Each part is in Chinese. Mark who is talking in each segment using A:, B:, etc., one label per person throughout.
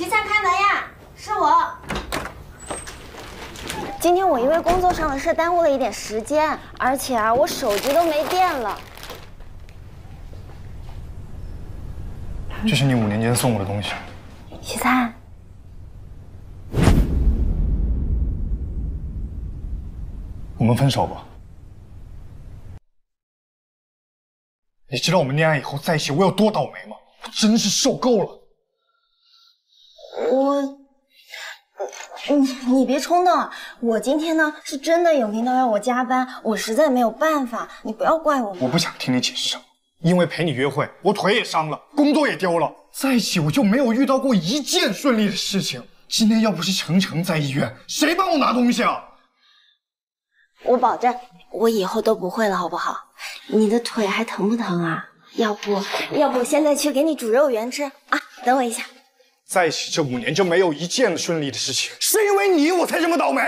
A: 徐灿，开门呀！是我。
B: 今天我因为工作上的事耽误了一点时间，而且啊，我手机都没电了。
C: 这是你五年前送我的东西。
B: 徐灿，
C: 我们分手吧。你知道我们恋爱以后在一起我有多倒霉吗？我真是受够了。
B: 我，你你别冲动，我今天呢是真的有领导要我加班，我实在没有办法，你不要怪我。
C: 我不想听你解释什么，因为陪你约会，我腿也伤了，工作也丢了，在一起我就没有遇到过一件顺利的事情。今天要不是程程在医院，谁帮我拿东西啊？
B: 我保证，我以后都不会了，好不好？你的腿还疼不疼啊？要不要不我现在去给你煮肉圆吃啊？等我一下。
C: 在一起这五年就没有一件顺利的事情，是因为你我才这么倒霉。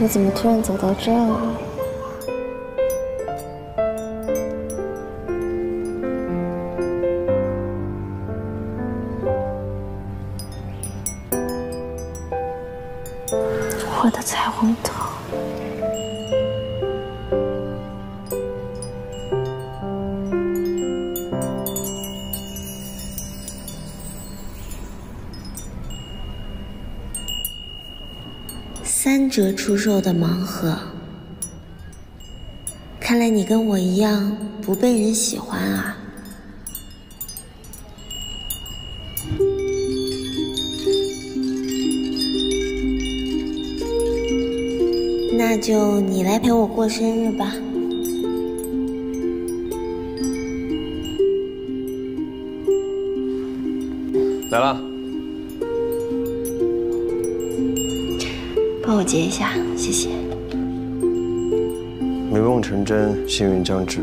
B: 你怎么突然走到这了？我的彩虹头。
D: 三折出售的盲盒，看来你跟我一样不被人喜欢啊。就你来陪我过生日吧。
E: 来了，
B: 帮我接一下，谢谢。
E: 美梦成真，幸运将至。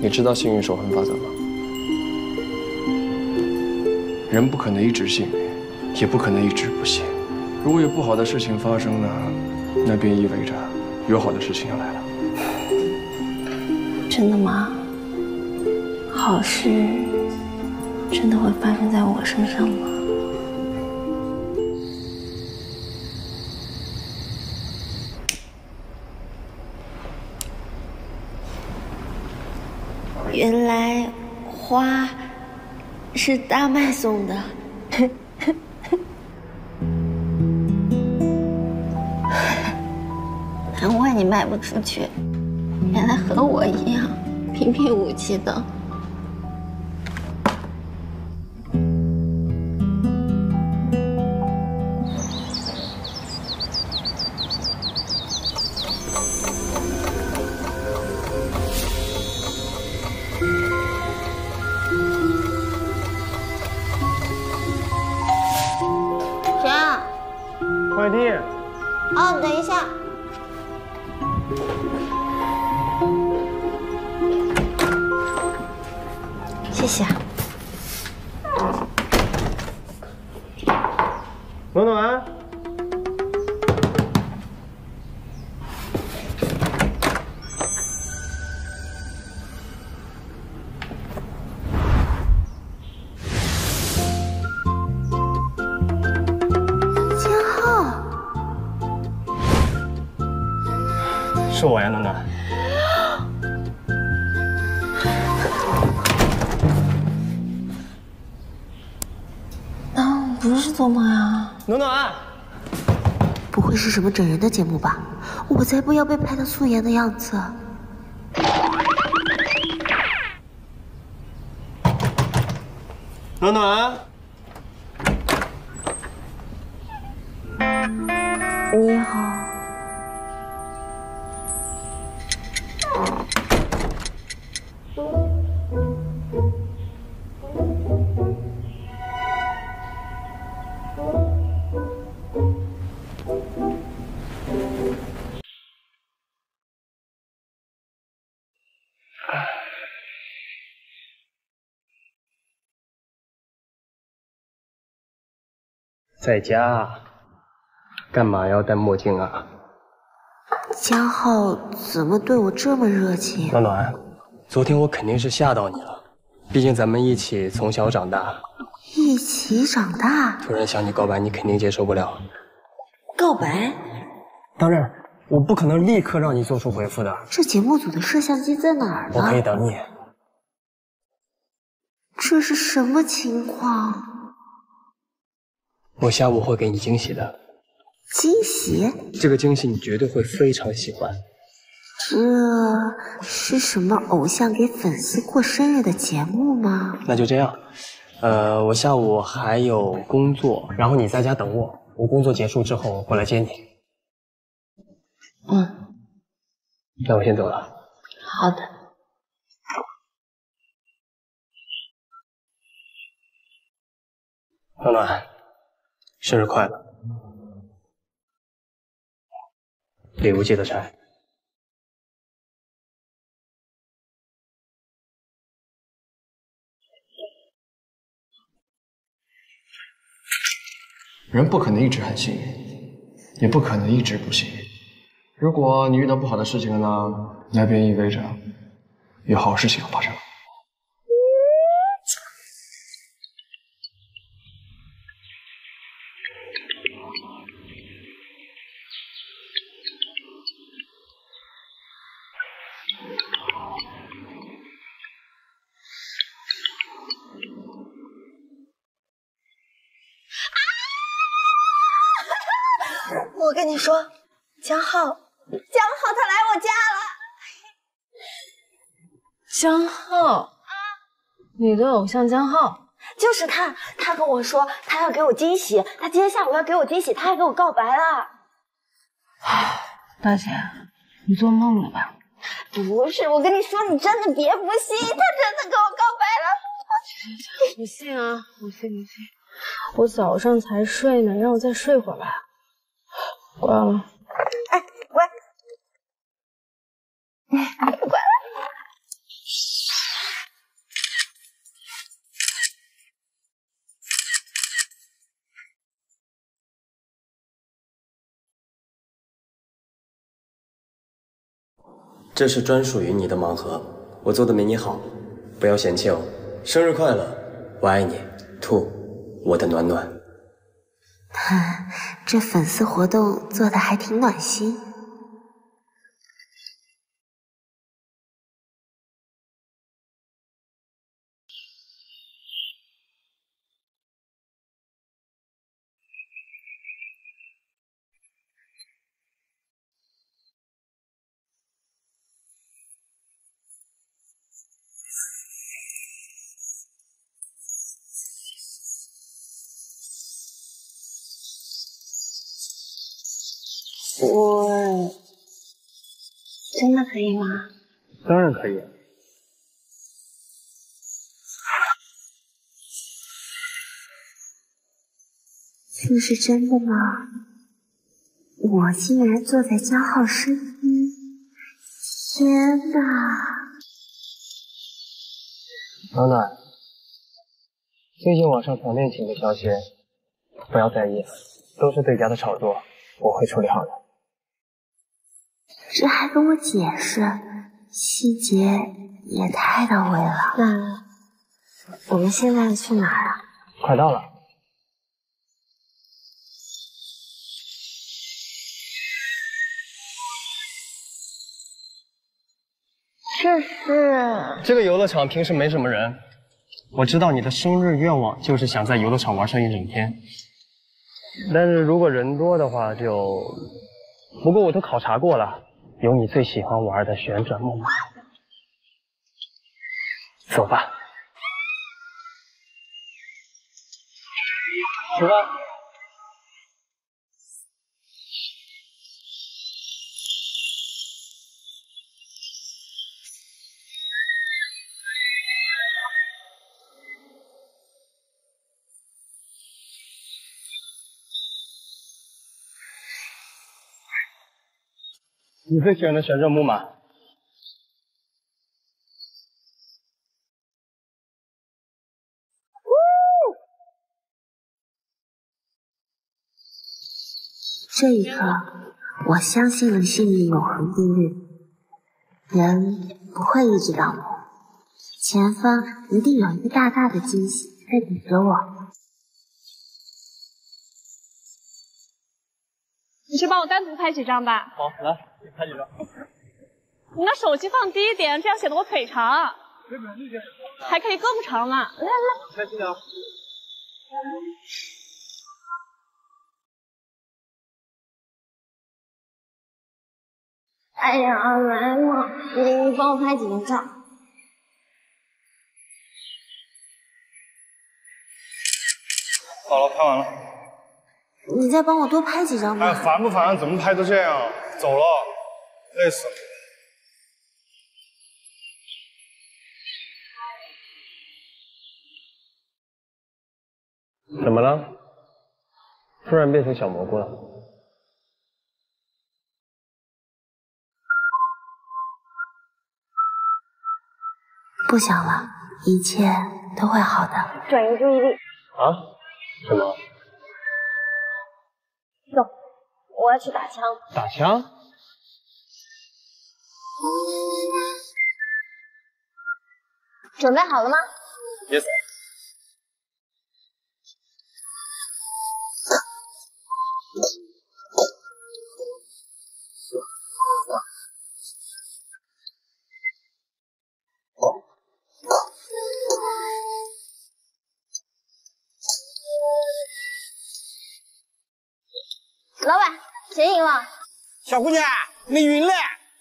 E: 你知道幸运守恒法则吗？人不可能一直幸运，也不可能一直不幸。如果有不好的事情发生了，那便意味着有好的事情要来了。
B: 真的吗？好事真的会发生在我身上吗？
D: 原来花是大麦送的。
B: 你卖不出去，原来和我一样平平无奇的。
C: 是
D: 什么整人的节目吧？我才不要被拍到素颜的样子。
C: 暖暖，
F: 在家，干嘛要戴墨镜啊？
D: 江浩怎么对我这么热情？
F: 暖暖，昨天我肯定是吓到你了，毕竟咱们一起从小长大，
D: 一起长大，
F: 突然向你告白，你肯定接受不了。
D: 告白？
F: 当然，我不可能立刻让你做出回复的。
D: 这节目组的摄像机在哪儿呢？
F: 我可以等你。
D: 这是什么情况？
F: 我下午会给你惊喜的。
D: 惊喜？
F: 这个惊喜你绝对会非常喜欢。
D: 这是什么偶像给粉丝过生日的节目吗？
F: 那就这样。呃，我下午还有工作，然后你在家等我。我工作结束之后过来接你。
D: 嗯。
F: 那我先走了。
D: 好的。
F: 暖暖，生日快乐！礼物记得拆。人不可能一直很幸运，也不可能一直不幸运。如果你遇到不好的事情了呢？那便意味着有好事情要发生。
B: 我跟你说，江浩，江浩他来我家了。
G: 江浩，你的偶像江浩，
B: 就是他。他跟我说他要给我惊喜，他今天下午要给我惊喜，他还给我告白了。
G: 大姐，你做梦了吧？
B: 不是，我跟你说，你真的别不信，他真的跟我告白了。
G: 我信啊，我信，我信。我早上才睡呢，让我再睡会儿吧。挂了。
F: 这是专属于你的盲盒，我做的没你好，不要嫌弃哦。生日快乐，我爱你，兔，我的暖暖。
D: 这粉丝活动做的还挺暖心。
B: 可以吗？
F: 当然可以。
D: 这是真的吗？我竟然坐在江浩身边，天哪！
F: 暖暖，最近网上谈恋情的消息，不要在意，都是对家的炒作，我会处理好的。
D: 这还跟我解释，细节也太到位了。
B: 那我们现在去哪儿啊？
F: 快到了。
B: 这是
F: 这个游乐场平时没什么人，我知道你的生日愿望就是想在游乐场玩上一整天，但是如果人多的话就……不过我都考察过了，有你最喜欢玩的旋转木马。走吧，走吧。你最喜欢的旋转木马？
D: 这一刻，我相信了幸运永恒定律，人不会一直到老，前方一定有一个大大的惊喜在等着我。
H: 你去帮我单独拍几张吧。
F: 好，来，拍几张。
H: 你那手机放低一点，这样显得我腿长，还可以更长嘛。来来，
F: 开心点。
B: 哎呀，来嘛，你帮我拍几张照。
C: 好了，拍完了。
B: 你再帮我多拍几张吧。
C: 哎，烦不烦？怎么拍都这样。走了，累死了。
F: 怎么了？突然变成小蘑菇了？
D: 不想了，一切都会好的。
B: 转移注意力。
F: 啊？什么？
B: 走，我要去打枪。
F: 打枪？
B: 准备好了吗
F: ？Yes。
B: 老板，谁赢了？
I: 小姑娘，你晕了，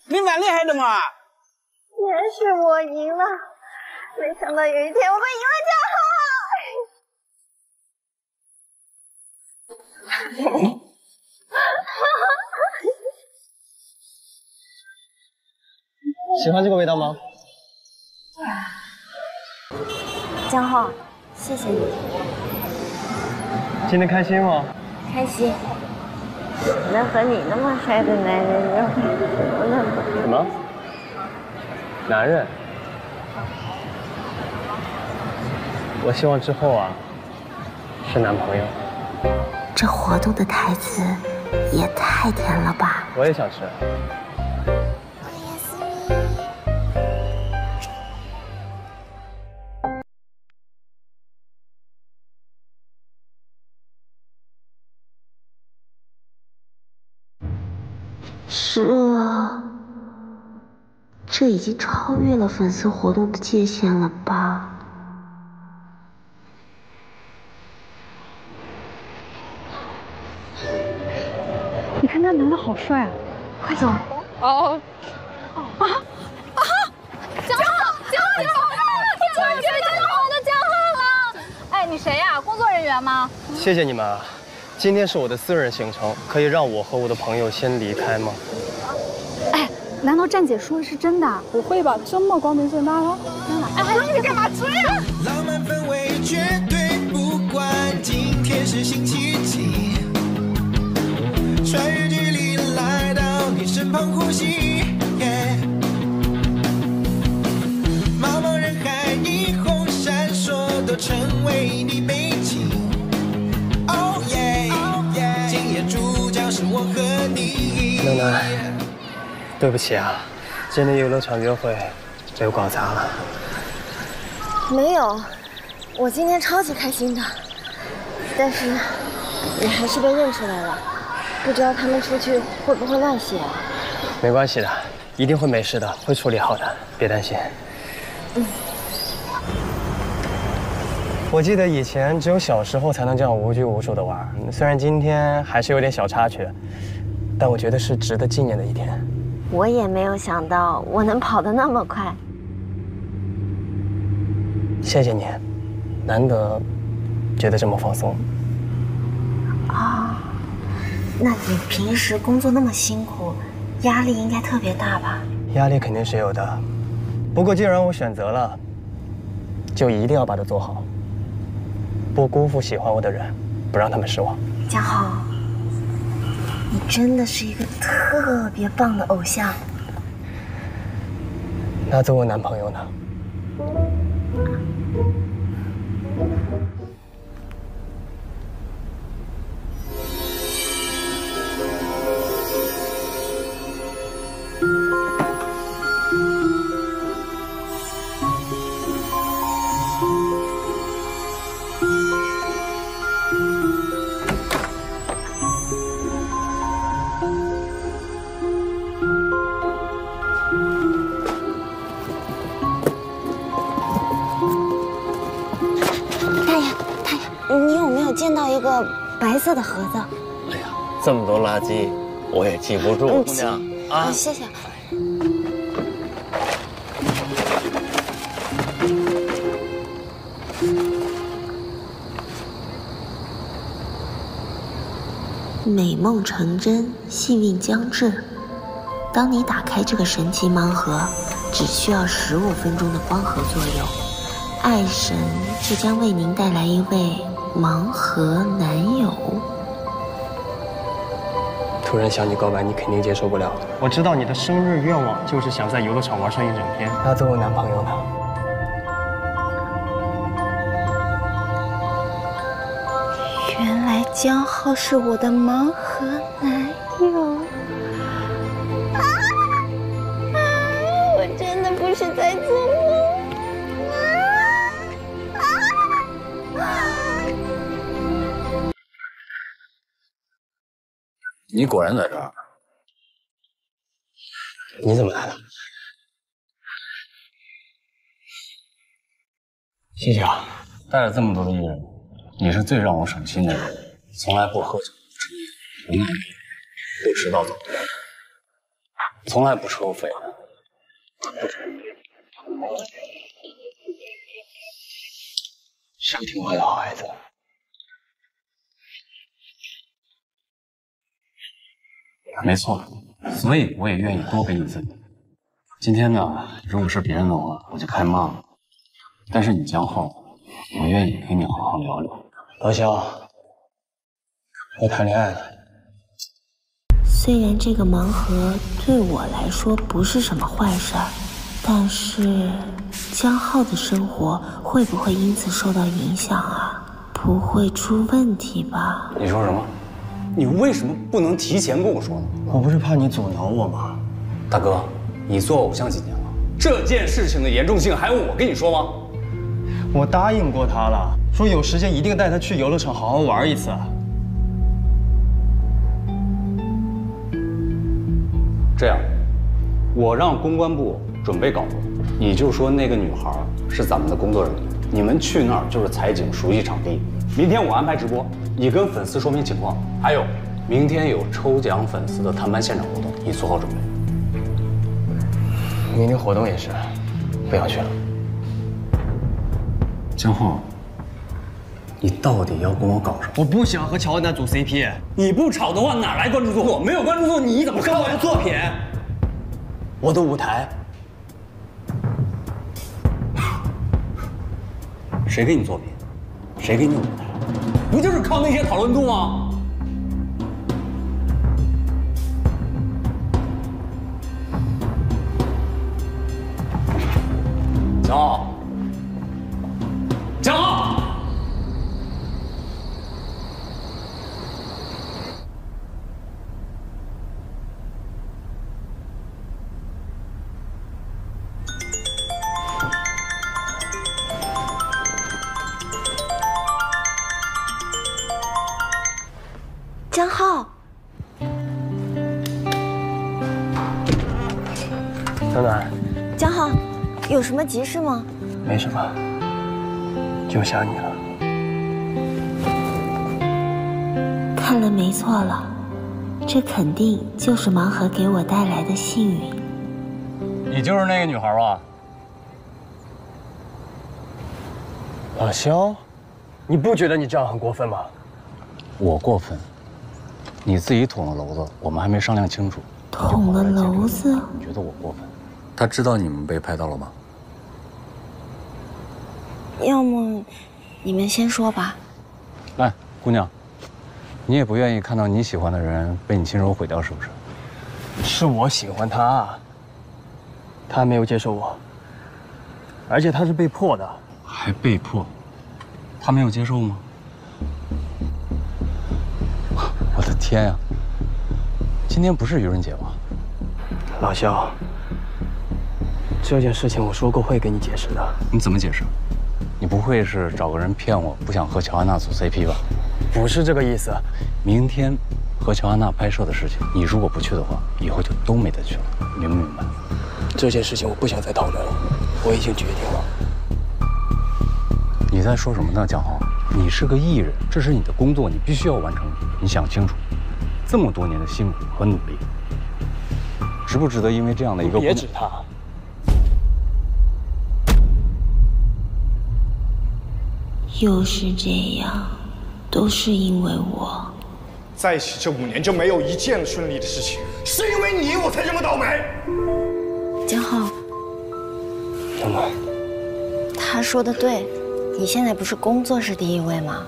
I: 你蛮厉害的嘛。
B: 竟然是我赢了，没想到有一天我会赢了江浩。
F: 喜欢这个味道吗？
B: 江浩，谢谢你。
F: 今天开心吗？
B: 开心。能和你那么帅的男人约会，我怎么？
F: 什么？男人？我希望之后啊，是男朋友。
D: 这活动的台词也太甜了吧！
F: 我也想吃。
D: 这已经超越了粉丝活动的界限了吧？
J: 你看那男的好帅啊！快走！
H: 哦。啊啊！江浩，江浩，江浩！天哪，见到我的江浩了！哎，你谁呀？工作人员吗？
F: 谢谢你们啊。今天是我的私人行程，可以让我和我的朋友先离开吗？
J: 哎，难道站姐说的是真的？
H: 不会吧，这么光明正大的？
J: 真的？哎，你干嘛追啊？
K: 浪漫氛围绝对不管今天是星期几，穿越距离来到你身旁呼吸。茫茫人海，霓虹闪烁，都成为你背景。
F: 奶奶，对不起啊，今天游乐场约会被我搞砸了。
B: 没有，我今天超级开心的，但是你还是被认出来了，不知道他们出去会不会乱写啊？
F: 没关系的，一定会没事的，会处理好的，别担心。嗯。我记得以前只有小时候才能这样无拘无束的玩，虽然今天还是有点小插曲，但我觉得是值得纪念的一天。
B: 我也没有想到我能跑得那么快。
F: 谢谢你，难得觉得这么放松。
B: 啊，那你平时工作那么辛苦，压力应该特别大吧？
F: 压力肯定是有的，不过既然我选择了，就一定要把它做好。不辜负喜欢我的人，不让他们失望。
B: 江浩，你真的是一个特别棒的偶像。
F: 那做我男朋友呢？
B: 一个白色的盒子？
L: 哎呀，这么多垃圾，我也记不住，
B: 嗯
L: 姑娘
B: 啊，
L: 啊。
B: 谢谢。
D: 美梦成真，幸运将至。当你打开这个神奇盲盒，只需要十五分钟的光合作用，爱神就将为您带来一位盲盒男友。
F: 突然向你告白，你肯定接受不了。我知道你的生日愿望就是想在游乐场玩上一整天。那做我男朋友呢？
B: 原来江浩是我的盲盒男
L: 你果然在这儿，
F: 你怎么来了？谢谢啊。
L: 带了这么多的艺人，你是最让我省心的人，从来不喝酒不抽烟，不迟到早退，从来不抽废，
F: 是个听话的好孩子。
L: 没错，所以我也愿意多给你份。今天呢，如果是别人的话，我就开骂了。但是你江浩，我愿意跟你好好聊聊。
F: 老肖，我谈恋爱了。
D: 虽然这个盲盒对我来说不是什么坏事儿，但是江浩的生活会不会因此受到影响啊？不会出问题吧？
L: 你说什么？你为什么不能提前跟我说呢？
F: 我不是怕你阻挠我吗？
L: 大哥，你做偶像几年了？这件事情的严重性还用我跟你说吗？
F: 我答应过他了，说有时间一定带他去游乐场好好玩一次。
L: 这样，我让公关部准备稿子，你就说那个女孩是咱们的工作人员，你们去那儿就是采景，熟悉场地。明天我安排直播，你跟粉丝说明情况。还有，明天有抽奖粉丝的谈判现场活动，你做好准备。
F: 明天活动也是，不想去了。
L: 江浩，你到底要跟我搞什么？
F: 我不想和乔安娜组 CP。
L: 你不吵的话，哪来关注度？没有关注度，你怎么看
F: 我的作品？我的舞台。
L: 谁给你作品？谁给你舞台？不就是靠那些讨论度吗？江
B: 么急事吗？
F: 没什么，就想你了。
D: 看来没错了，这肯定就是盲盒给我带来的幸运。
L: 你就是那个女孩吧？
F: 老肖，你不觉得你这样很过分吗？
L: 我过分，你自己捅了娄子，我们还没商量清楚。
D: 捅了娄子？
L: 你觉得我过分？他知道你们被拍到了吗？
B: 要么你们先说吧。
L: 来，姑娘，你也不愿意看到你喜欢的人被你亲手毁掉，是不是？
F: 是我喜欢他，他没有接受我，而且他是被迫的。
L: 还被迫？他没有接受吗？我的天呀！今天不是愚人节吗？
F: 老肖，这件事情我说过会给你解释的。
L: 你怎么解释？你不会是找个人骗我，不想和乔安娜组 CP 吧？
F: 不是这个意思。
L: 明天和乔安娜拍摄的事情，你如果不去的话，以后就都没得去了，明不明白？
F: 这件事情我不想再讨论了，我已经决定了。
L: 你在说什么呢，江浩？你是个艺人，这是你的工作，你必须要完成。你想清楚，这么多年的辛苦和努力，值不值得因为这样的一个？
E: 别指他。
D: 又是这样，都是因为我。
C: 在一起这五年就没有一件顺利的事情，是因为你我才这么倒霉。
B: 江浩，
E: 怎么？
B: 他说的对，你现在不是工作是第一位吗？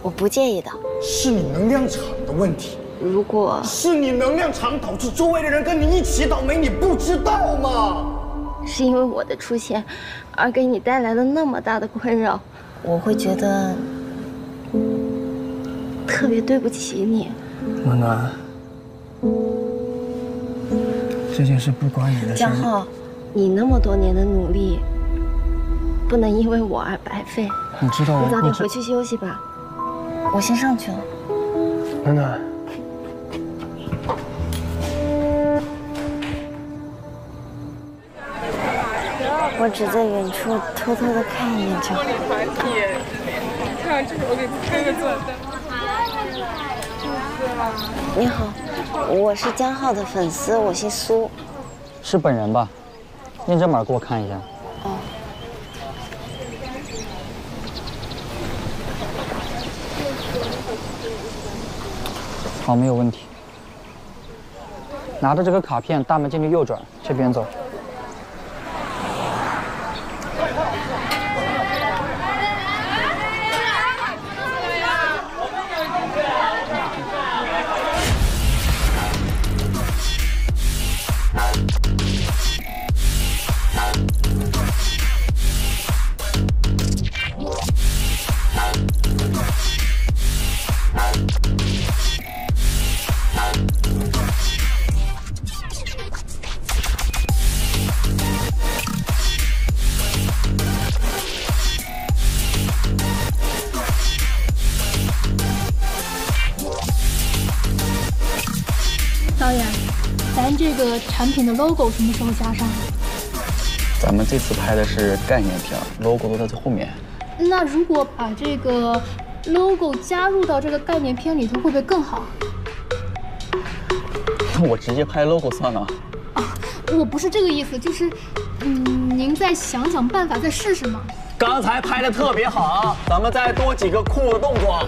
B: 我不介意的。
C: 是你能量场的问题。
B: 如果
C: 是你能量场导致周围的人跟你一起倒霉，你不知道吗？
B: 是因为我的出现而给你带来了那么大的困扰，我会觉得特别对不起你。
E: 暖暖，这件事不关你的事。
B: 江浩，你那么多年的努力，不能因为我而白费。
E: 你知道我，
B: 你早点回去休息吧，我先上去了。
E: 暖暖。
B: 我只在远处偷偷的看一眼就好。
M: 看这是，我给你拍个钻
B: 你好，我是江浩的粉丝，我姓苏。
I: 是本人吧？验证码给我看一下。
B: 哦。
I: 好，没有问题。拿着这个卡片，大门进去右转，这边走。
N: Logo 什么时候加上？
I: 咱们这次拍的是概念片，logo 都在最后面。
N: 那如果把这个 logo 加入到这个概念片里头，会不会更好？
I: 那 我直接拍 logo 算了。
N: 啊，我不是这个意思，就是，嗯，您再想想办法，再试试嘛。
E: 刚才拍的特别好，咱们再多几个酷的动作。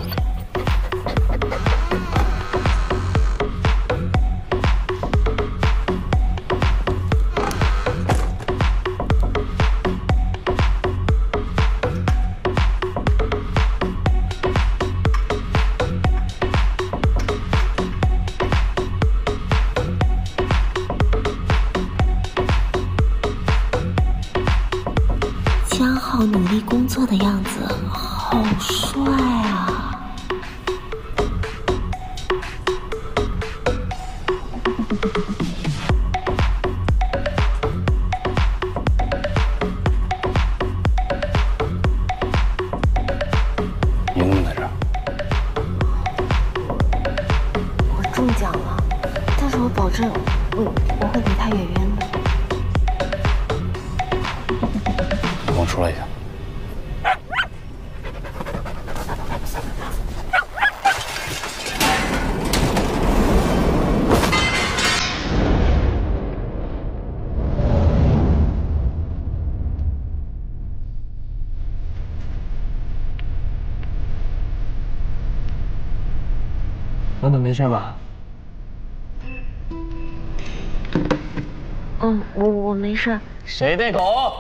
E: 谁带狗？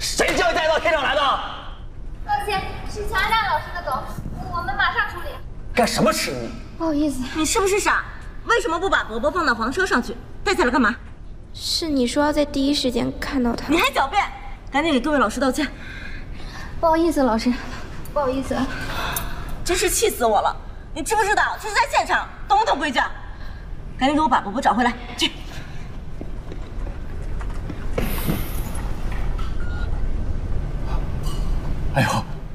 E: 谁叫你带到天上来的？
H: 抱歉，是乔安娜老师的狗，我们马上处理。
E: 干什么吃你？
G: 不好意思，
D: 你是不是傻？为什么不把伯伯放到房车上去？带下来干嘛？
O: 是你说要在第一时间看到他。
D: 你还狡辩！赶紧给各位老师道歉。
G: 不好意思，老师，不好意思。
D: 真是气死我了！你知不知道这是在现场，懂不懂规矩？赶紧给我把伯伯找回来，去！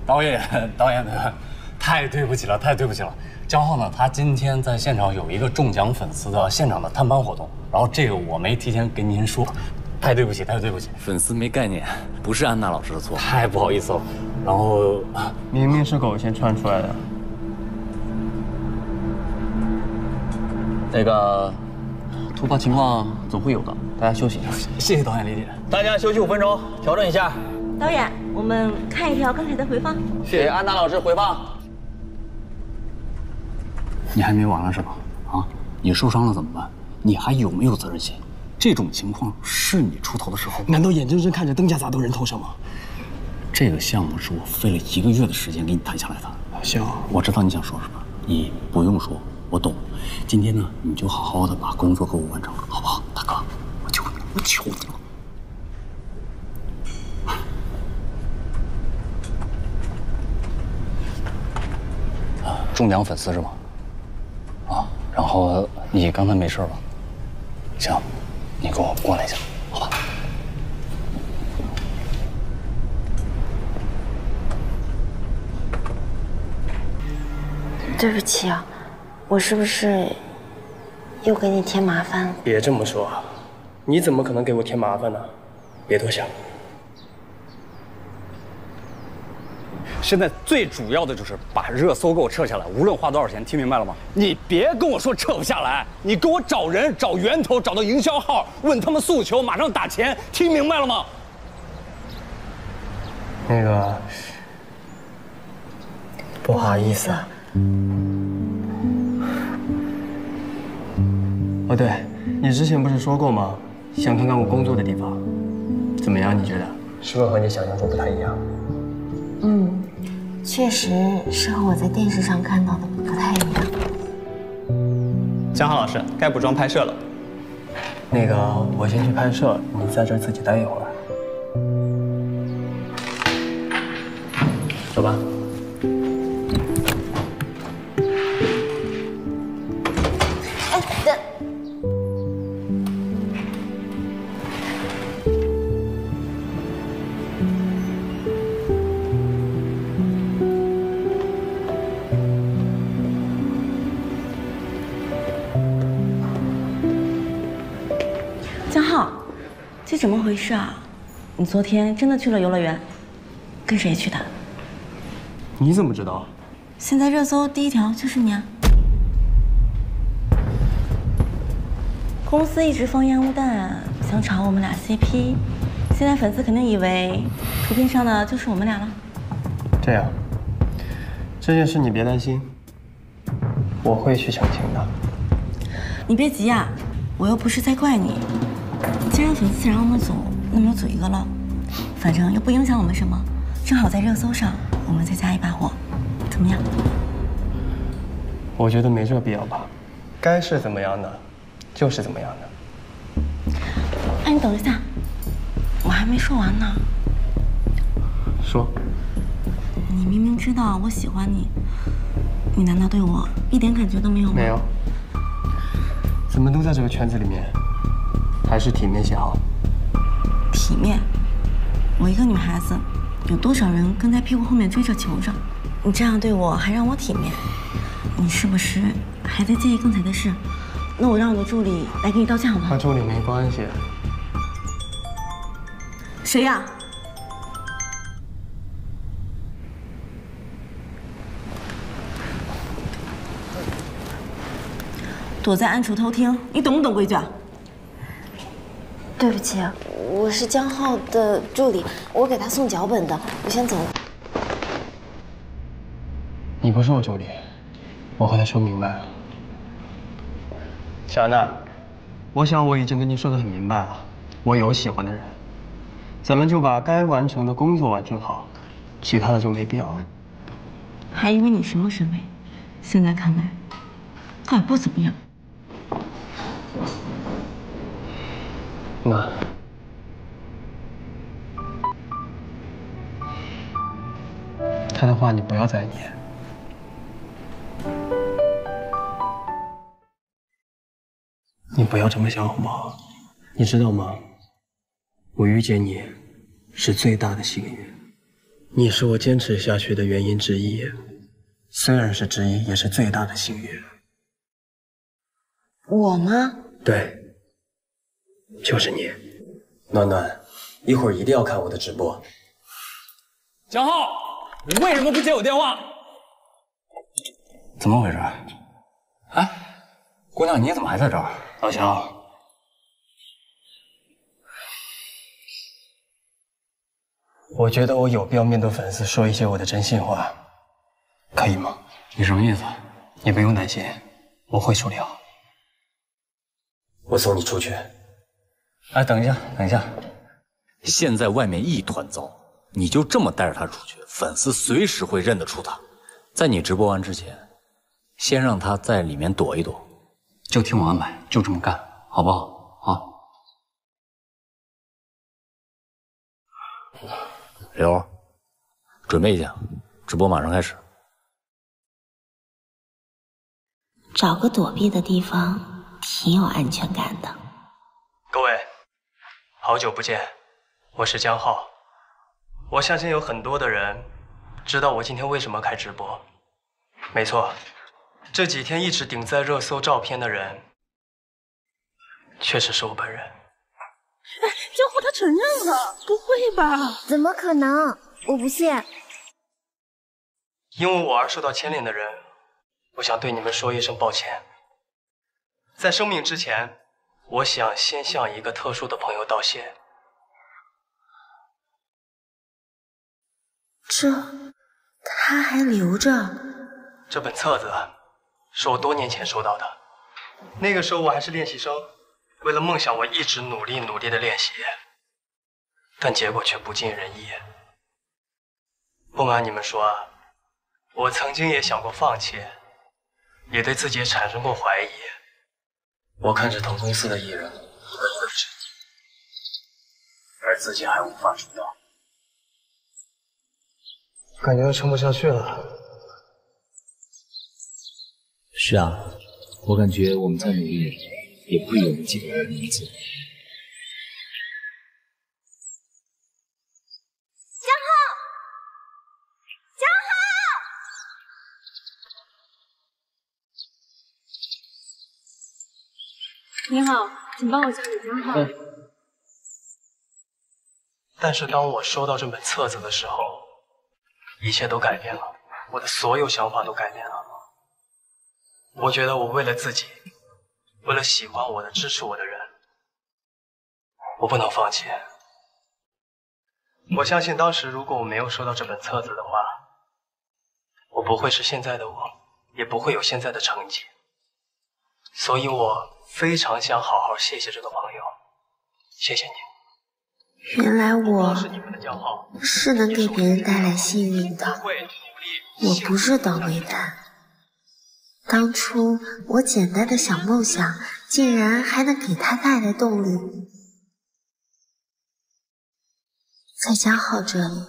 L: 导演，导演的，太对不起了，太对不起了。江浩呢，他今天在现场有一个中奖粉丝的现场的探班活动，然后这个我没提前跟您说，太对不起，太对不起。
P: 粉丝没概念，不是安娜老师的错，
L: 太不好意思了。然后
F: 明明是狗先窜出来的。
I: 那个突发情况总会有的，大家休息一下。
L: 谢谢导演理解。
I: 大家休息五分钟，调整一下。
Q: 导演，我们看一条刚才的回放。
I: 谢谢安娜老师回放。
L: 你还没完了是吧？啊，你受伤了怎么办？你还有没有责任心？这种情况是你出头的时候。
F: 难道眼睁睁看着灯架砸到人头上吗？
L: 这个项目是我费了一个月的时间给你谈下来的。
F: 行，
L: 我知道你想说什么，你不用说，我懂。今天呢，你就好好的把工作给我完成了，好不好，大哥？我求你，我求你了。中奖粉丝是吗？啊，然后你刚才没事吧？行，你跟我过来一下，好吧？
B: 对不起啊，我是不是又给你添麻烦了？
F: 别这么说，你怎么可能给我添麻烦呢？别多想。
L: 现在最主要的就是把热搜给我撤下来，无论花多少钱，听明白了吗？你别跟我说撤不下来，你给我找人、找源头、找到营销号，问他们诉求，马上打钱，听明白了吗？
F: 那个，不好意思。哦，对，你之前不是说过吗？想看看我工作的地方，怎么样？你觉得是不是和你想象中不太一样？
B: 嗯，确实是和我在电视上看到的不太一样。
P: 江浩老师，该补妆拍摄了。
F: 那个，我先去拍摄，你在这儿自己待一会儿。
Q: 你昨天真的去了游乐园？跟谁去的？
F: 你怎么知道？
Q: 现在热搜第一条就是你啊！公司一直放烟雾弹，想炒我们俩 CP，现在粉丝肯定以为图片上的就是我们俩了。
F: 这样，这件事你别担心，我会去澄清的。
Q: 你别急啊，我又不是在怪你。既然粉丝想让我们组，那么就组一个喽，反正又不影响我们什么，正好在热搜上，我们再加一把火，怎么样？
F: 我觉得没这必要吧，该是怎么样的，就是怎么样的。
Q: 哎，你等一下，我还没说完呢。
F: 说，
Q: 你明明知道我喜欢你，你难道对我一点感觉都没有吗？
F: 没有。怎么都在这个圈子里面，还是体面些好。
Q: 体面？我一个女孩子，有多少人跟在屁股后面追着求着？你这样对我，还让我体面？你是不是还在介意刚才的事？那我让我的助理来给你道歉好吗？
F: 和助理没关系。
Q: 谁呀？躲在暗处偷听，你懂不懂规矩啊？
B: 对不起，我是江浩的助理，我给他送脚本的，我先走了。
F: 你不是我助理，我和他说明白了。小娜，我想我已经跟你说的很明白了，我有喜欢的人，咱们就把该完成的工作完成好，其他的就没必要了。
Q: 还以为你什么审美，现在看来，倒也不怎么样。
F: 那，他的话你不要再念。你不要这么想好不好？你知道吗？我遇见你，是最大的幸运。你是我坚持下去的原因之一，虽然是之一，也是最大的幸运。
B: 我吗？
F: 对，就是你，暖暖，一会儿一定要看我的直播。
L: 江浩，你为什么不接我电话？怎么回事？哎，姑娘，你怎么还在这儿？
F: 老乔，我觉得我有必要面对粉丝说一些我的真心话，可以吗？
L: 你什么意思？
F: 你不用担心，我会处理好。我送你出去。
L: 哎，等一下，等一下，现在外面一团糟，你就这么带着他出去，粉丝随时会认得出他。在你直播完之前，先让他在里面躲一躲，就听我安排，就这么干，好不好？啊，刘，准备一下，直播马上开始。
D: 找个躲避的地方，挺有安全感的。
F: 各位，好久不见，我是江浩。我相信有很多的人知道我今天为什么开直播。没错，这几天一直顶在热搜照片的人，确实是我本人。
H: 哎，江浩他承认了，不会吧？
B: 怎么可能？我不信。
F: 因为我而受到牵连的人，我想对你们说一声抱歉。在生病之前，我想先向一个特殊的朋友道谢。
D: 这，他还留着。
F: 这本册子是我多年前收到的，那个时候我还是练习生，为了梦想，我一直努力努力的练习，但结果却不尽人意。不瞒你们说，我曾经也想过放弃，也对自己产生过怀疑。我看着同公司的艺人，而自己还无法出道，感觉要撑不下去了。
L: 是啊，我感觉我们再努力，也不会有人记得我的名字。
R: 江浩，江浩，
H: 你好，请帮我叫李江浩。
F: 但是当我收到这本册子的时候，一切都改变了，我的所有想法都改变了。我觉得我为了自己，为了喜欢我的、支持我的人，我不能放弃。我相信当时如果我没有收到这本册子的话，我不会是现在的我，也不会有现在的成绩。所以我非常想好好谢谢这个朋友，谢谢你。
D: 原来我
F: 是你们的骄傲，
D: 是能给别人带来幸运的，我不是倒霉蛋。当初我简单的小梦想，竟然还能给他带来动力。在江浩这里，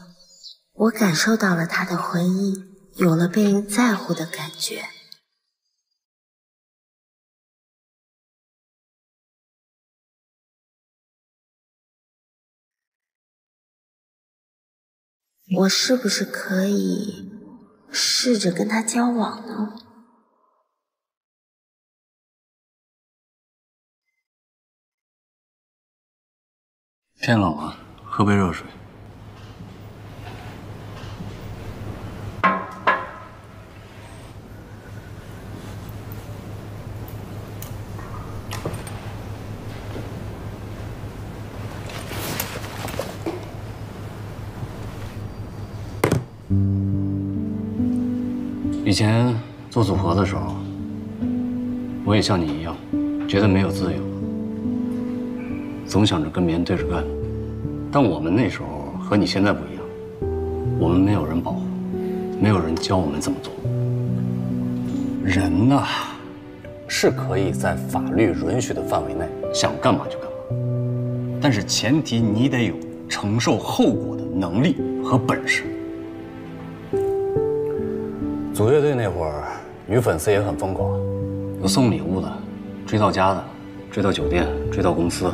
D: 我感受到了他的回忆，有了被人在乎的感觉。我是不是可以试着跟他交往呢？
L: 天冷了，喝杯热水。以前做组合的时候，我也像你一样，觉得没有自由，总想着跟别人对着干。但我们那时候和你现在不一样，我们没有人保护，没有人教我们怎么做。人呐，是可以在法律允许的范围内想干嘛就干嘛，但是前提你得有承受后果的能力和本事。组乐队那会儿，女粉丝也很疯狂，有送礼物的，追到家的，追到酒店，追到公司。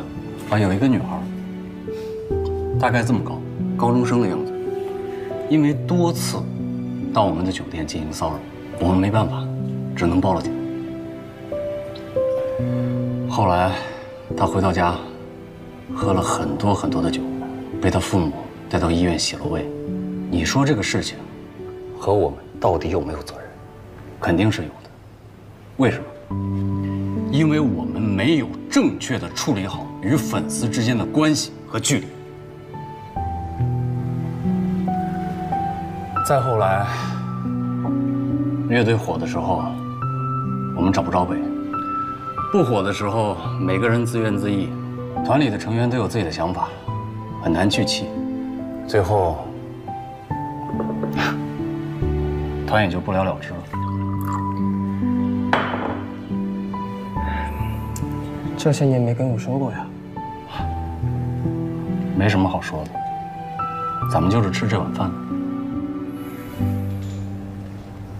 L: 啊，有一个女孩，大概这么高，高中生的样子，因为多次到我们的酒店进行骚扰，我们没办法，只能报了警。后来，她回到家，喝了很多很多的酒，被她父母带到医院洗了胃。你说这个事情，和我们到底有没有责任？肯定是有的。为什么？因为我们没有正确的处理好与粉丝之间的关系和距离。再后来，乐队火的时候，我们找不着北；不火的时候，每个人自怨自艾，团里的成员都有自己的想法，很难去气。最后，团也就不了了之了。
F: 这些年没跟我说过呀。
L: 没什么好说的，咱们就是吃这碗饭的。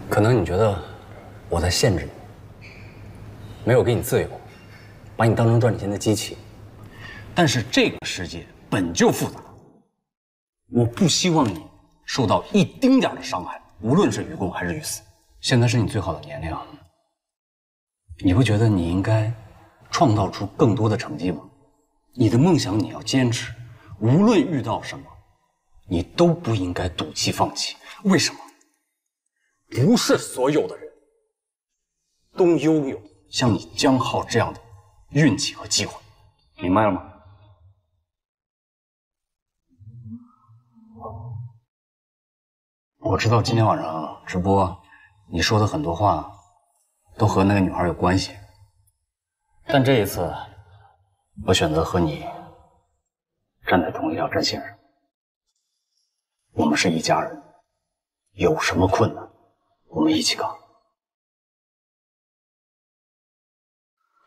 L: 可能你觉得我在限制你，没有给你自由，把你当成赚钱的机器。但是这个世界本就复杂，我不希望你受到一丁点的伤害，无论是于公还是于私。现在是你最好的年龄，你不觉得你应该创造出更多的成绩吗？你的梦想你要坚持，无论遇到什么，你都不应该赌气放弃。为什么？不是所有的人都拥有像你江浩这样的运气和机会，明白了吗？我知道今天晚上直播你说的很多话都和那个女孩有关系，但这一次我选择和你站在同一条战线上。我们是一家人，有什么困难？我们一起扛。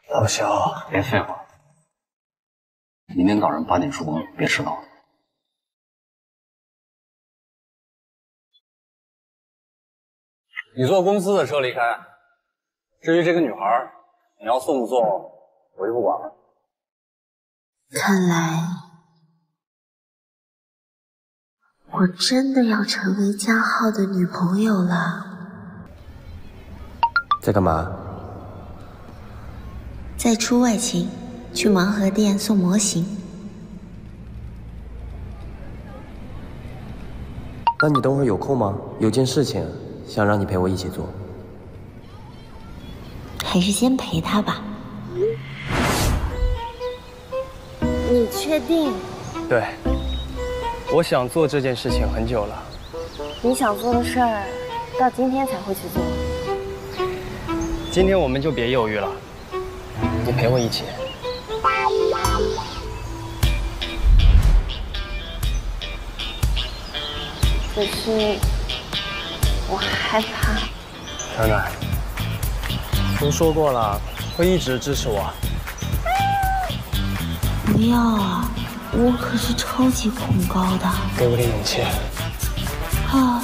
L: 老肖，别废话，明天早上八点出工，别迟到。你坐公司的车离开，至于这个女孩，你要送不送，我就不管了。
D: 看来我真的要成为江浩的女朋友了。
E: 在干嘛？
D: 在出外勤，去盲盒店送模型。
E: 那你等会儿有空吗？有件事情想让你陪我一起做。
D: 还是先陪他吧。
B: 你确定？
F: 对，我想做这件事情很久了。
B: 你想做的事儿，到今天才会去做。
F: 今天我们就别犹豫了，你陪我一起。
B: 可是我害怕。
F: 暖暖，都说过了，会一直支持我。
D: 不要啊！我可是超级恐高的。
F: 给我点勇气。
D: 啊，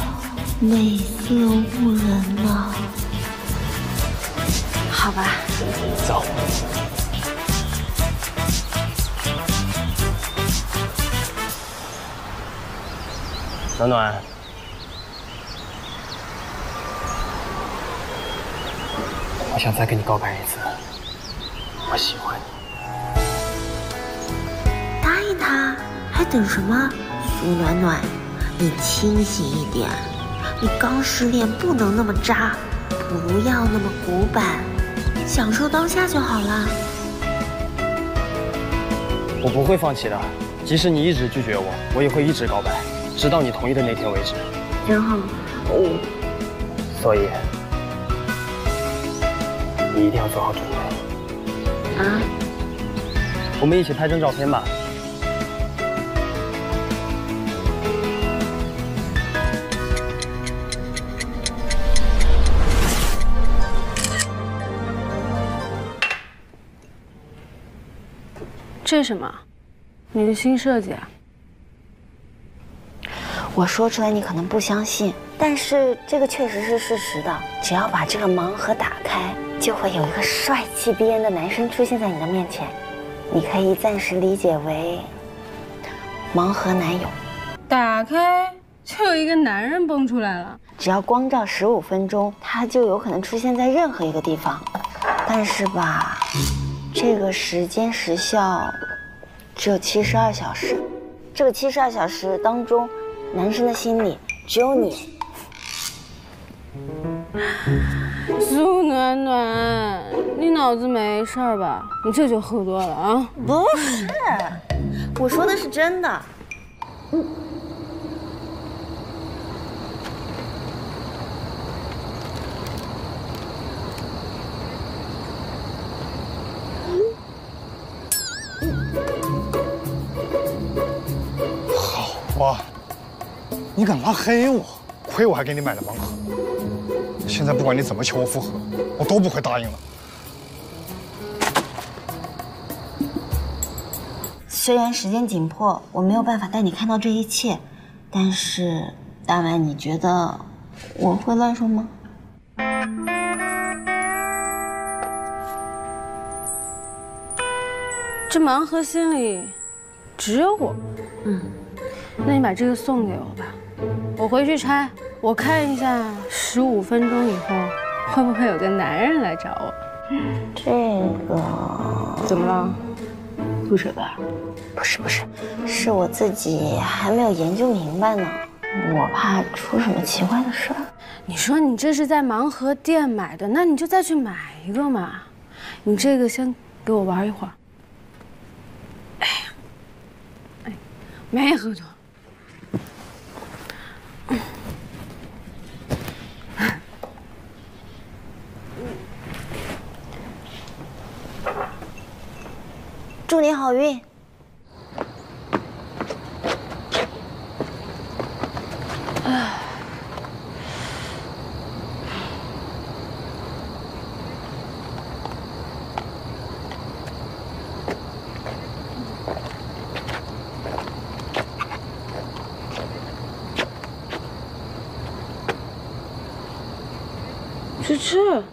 D: 美色误人呐。
B: 好吧，
F: 走。暖暖，我想再跟你告白一次，我喜欢你。
D: 答应他，还等什么？苏暖暖，你清醒一点，你刚失恋不能那么渣，不要那么古板，享受当下就好了。
F: 我不会放弃的，即使你一直拒绝我，我也会一直告白，直到你同意的那天为止。
B: 然后，我
F: 所以，你一定要做好准备。
B: 啊，
F: 我们一起拍张照片吧。
G: 这是什么？你的新设计啊？
D: 我说出来你可能不相信，但是这个确实是事实的。只要把这个盲盒打开，就会有一个帅气逼人的男生出现在你的面前。你可以暂时理解为盲盒男友。
G: 打开就有一个男人蹦出来了。
D: 只要光照十五分钟，他就有可能出现在任何一个地方。但是吧，这个时间时效只有七十二小时。这个七十二小时当中，男生的心里只有你，
G: 苏暖暖，你脑子没事儿吧？你这就喝多了啊？
B: 不是，我说的是真的。
C: 好啊，你敢拉黑我？亏我还给你买了盲盒。现在不管你怎么求我复合，我都不会答应了。
D: 虽然时间紧迫，我没有办法带你看到这一切，但是大白，你觉得我会乱说吗？
G: 这盲盒心里只有我。嗯，那你把这个送给我吧，我回去拆，我看一下十五分钟以后会不会有个男人来找我。
D: 这个
G: 怎么了？不舍得？
D: 不是不是，是我自己还没有研究明白呢，我怕出什么奇怪的事儿。
G: 你说你这是在盲盒店买的，那你就再去买一个嘛。你这个先给我玩一会儿。哎呀，哎，没喝多。
B: 你好运。
G: 这这，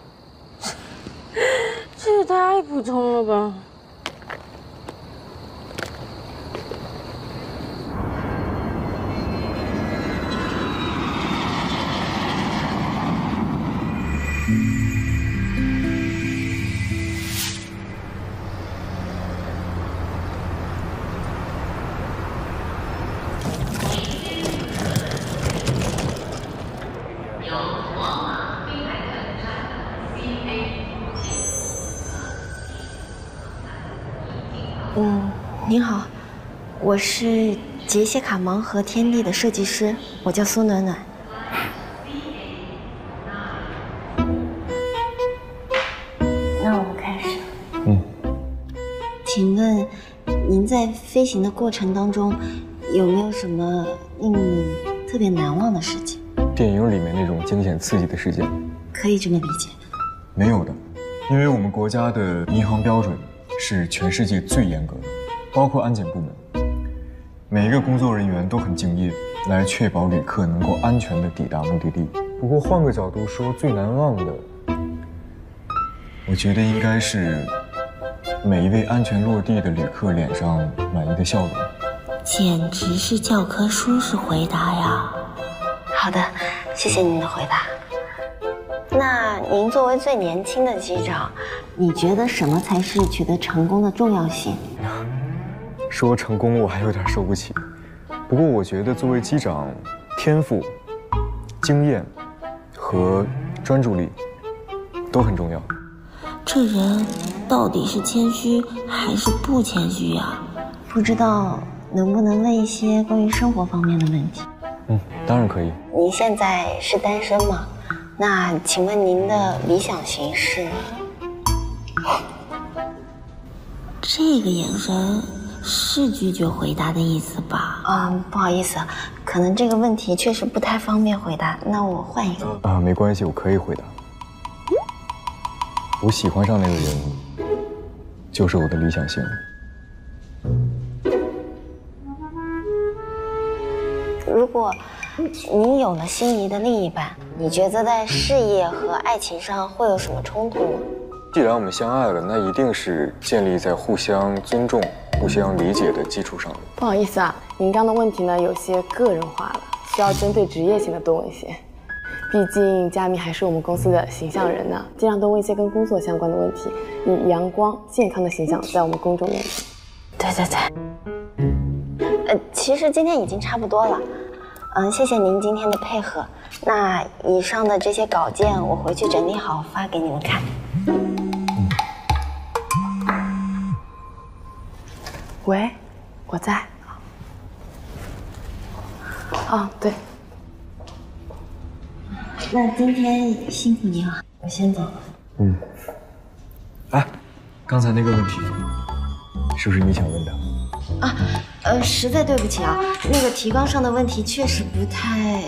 B: 我是杰西卡盲盒天地的设计师，我叫苏暖暖。那我们开始。
S: 嗯。
D: 请问您在飞行的过程当中有没有什么令你特别难忘的事情？
T: 电影里面那种惊险刺激的事件，
D: 可以这么理解。
T: 没有的，因为我们国家的民航标准是全世界最严格的，包括安检部门，每一个工作人员都很敬业，来确保旅客能够安全的抵达目的地。不过换个角度说，最难忘的，我觉得应该是每一位安全落地的旅客脸上满意的笑容。
D: 简直是教科书式回答呀！
B: 好的，谢谢您的回答。那您作为最年轻的机长，
D: 你觉得什么才是取得成功的重要性？
T: 说成功我还有点受不起，不过我觉得作为机长，天赋、经验和专注力都很重要。
D: 这人到底是谦虚还是不谦虚呀？
B: 不知道能不能问一些关于生活方面的问题？
T: 嗯，当然可以。
B: 您现在是单身吗？那请问您的理想型是？
D: 这个眼神是拒绝回答的意思吧？
B: 嗯，不好意思，可能这个问题确实不太方便回答。那我换一个。
T: 啊，没关系，我可以回答。我喜欢上那个人，就是我的理想型。
B: 如果你有了心仪的另一半，你觉得在事业和爱情上会有什么冲突吗？
T: 既然我们相爱了，那一定是建立在互相尊重、互相理解的基础上。
M: 不好意思啊，您刚的问题呢有些个人化了，需要针对职业性的多问一些。毕竟佳明还是我们公司的形象人呢，尽量多问一些跟工作相关的问题，以阳光、健康的形象在我们公众面前。
B: 对对对。呃，其实今天已经差不多了。嗯，谢谢您今天的配合。那以上的这些稿件，我回去整理好发给你们看。
M: 喂，我在。哦，对。
B: 那今天辛苦您了，我先走了。
T: 嗯。哎，刚才那个问题，是不是你想问的？
B: 啊，呃，实在对不起啊，那个提纲上的问题确实不太……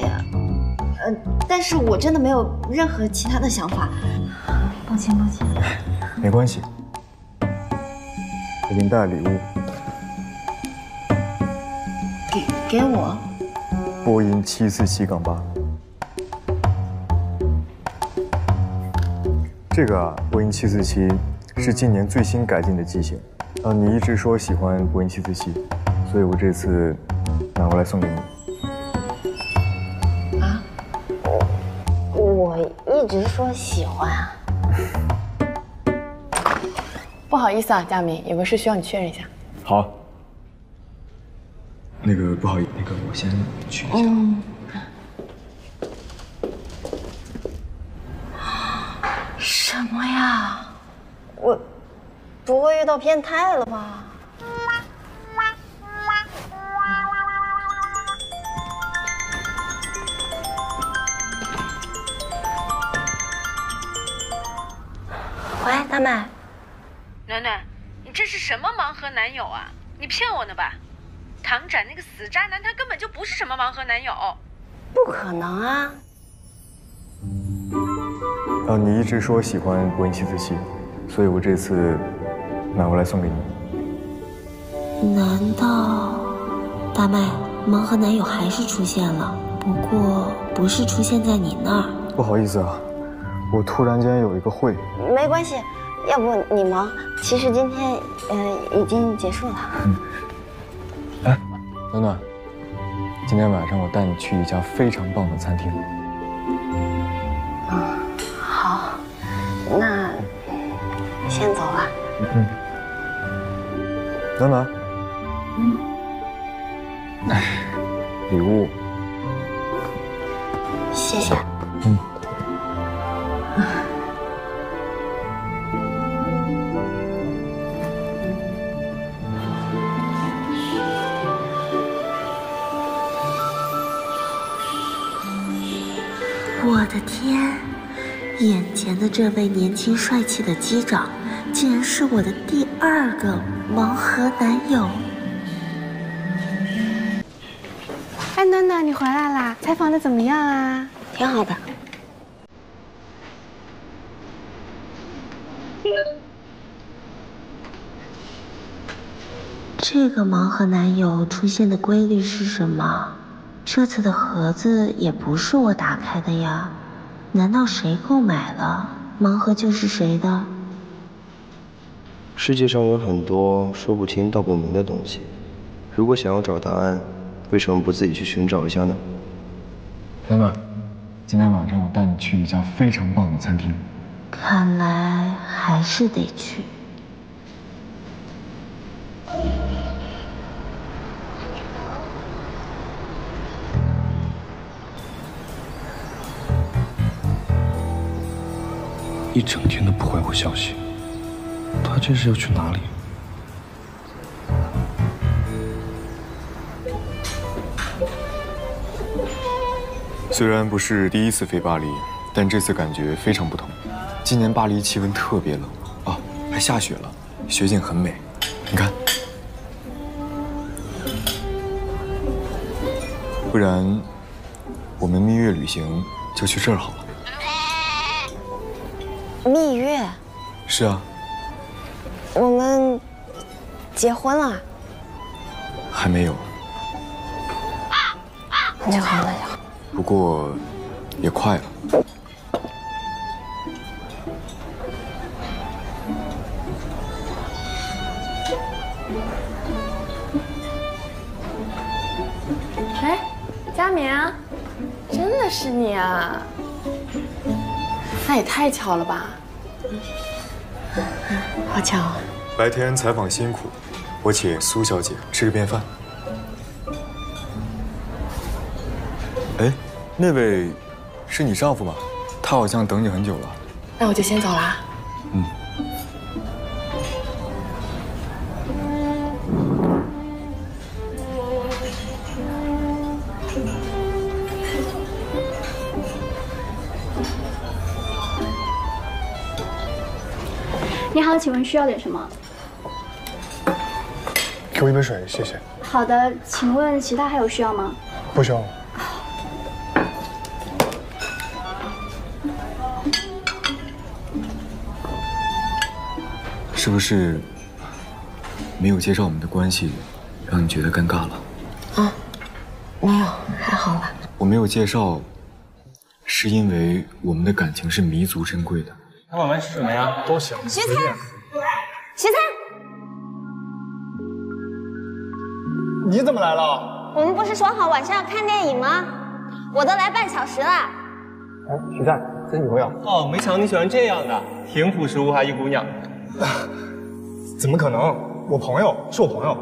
B: 呃，但是我真的没有任何其他的想法，抱歉抱歉。
T: 没关系，我给你带了礼物，
B: 给给我。
T: 波音七四七杠八。这个啊，波音七四七是今年最新改进的机型。啊，你一直说喜欢波音七四七，所以我这次拿过来送给你。
B: 啊？我一直说喜欢啊。
M: 不好意思啊，佳明，有个事需要你确认一下。
T: 好。那个不好意思，那个我先去一下。
B: 嗯。什么呀？我不会遇到变态了吧？喂，大麦。
G: 暖暖，你这是什么盲盒男友啊？你骗我呢吧？唐展那个死渣男，他根本就不是什么盲盒男友。
B: 不可能啊！
T: 啊，你一直说喜欢波音七四七，所以我这次买回来送给你。
D: 难道大麦盲盒男友还是出现了？不过不是出现在你那儿。
T: 不好意思啊，我突然间有一个会。
B: 没关系，要不你忙。其实今天嗯已经结束了。
T: 嗯。哎，暖暖，今天晚上我带你去一家非常棒的餐厅。
B: 嗯，好，那先走了。
T: 嗯。暖暖。
B: 嗯。
T: 哎，礼物。
B: 谢谢。
T: 嗯。
D: 前的这位年轻帅气的机长，竟然是我的第二个盲盒男友。
G: 哎，暖暖，你回来啦？采访的怎么样啊？
B: 挺好的。
D: 这个盲盒男友出现的规律是什么？这次的盒子也不是我打开的呀，难道谁购买了盲盒就是谁的？
U: 世界上有很多说不清道不明的东西，如果想要找答案，为什么不自己去寻找一下呢？
T: 暖暖，今天晚上我带你去一家非常棒的餐厅。
D: 看来还是得去。
V: 一整天都不回我消息，他这是要去哪里？
T: 虽然不是第一次飞巴黎，但这次感觉非常不同。今年巴黎气温特别冷啊，还下雪了，雪景很美。你看，不然我们蜜月旅行就去这儿好了。是啊。
B: 我们结婚了？
T: 还没有。
B: 那就好，那就好。
T: 不过也快了。
M: 哎，佳明，真的是你啊！那也太巧了吧！
B: 好巧啊！
T: 白天采访辛苦，我请苏小姐吃个便饭。哎，那位是你丈夫吗？他好像等你很久了。
M: 那我就先走啦。
N: 你好，请问需要点什么？
C: 给我一杯水，谢谢。
N: 好的，请问其他还有需要吗？
C: 不需要。
T: 是不是没有介绍我们的关系，让你觉得尴尬了？
B: 啊，没有，还好吧。
T: 我没有介绍，是因为我们的感情是弥足珍贵的。
E: 那我们吃什么呀？
C: 都行。
B: 徐灿，徐灿，
C: 你怎么来了？
B: 我们不是说好晚上要看电影吗？我都来半小时了。
E: 哎，徐灿，这是女朋友？
P: 哦，没想到你喜欢这样的，挺朴实无华一姑娘。
C: 怎么可能？我朋友是我朋友，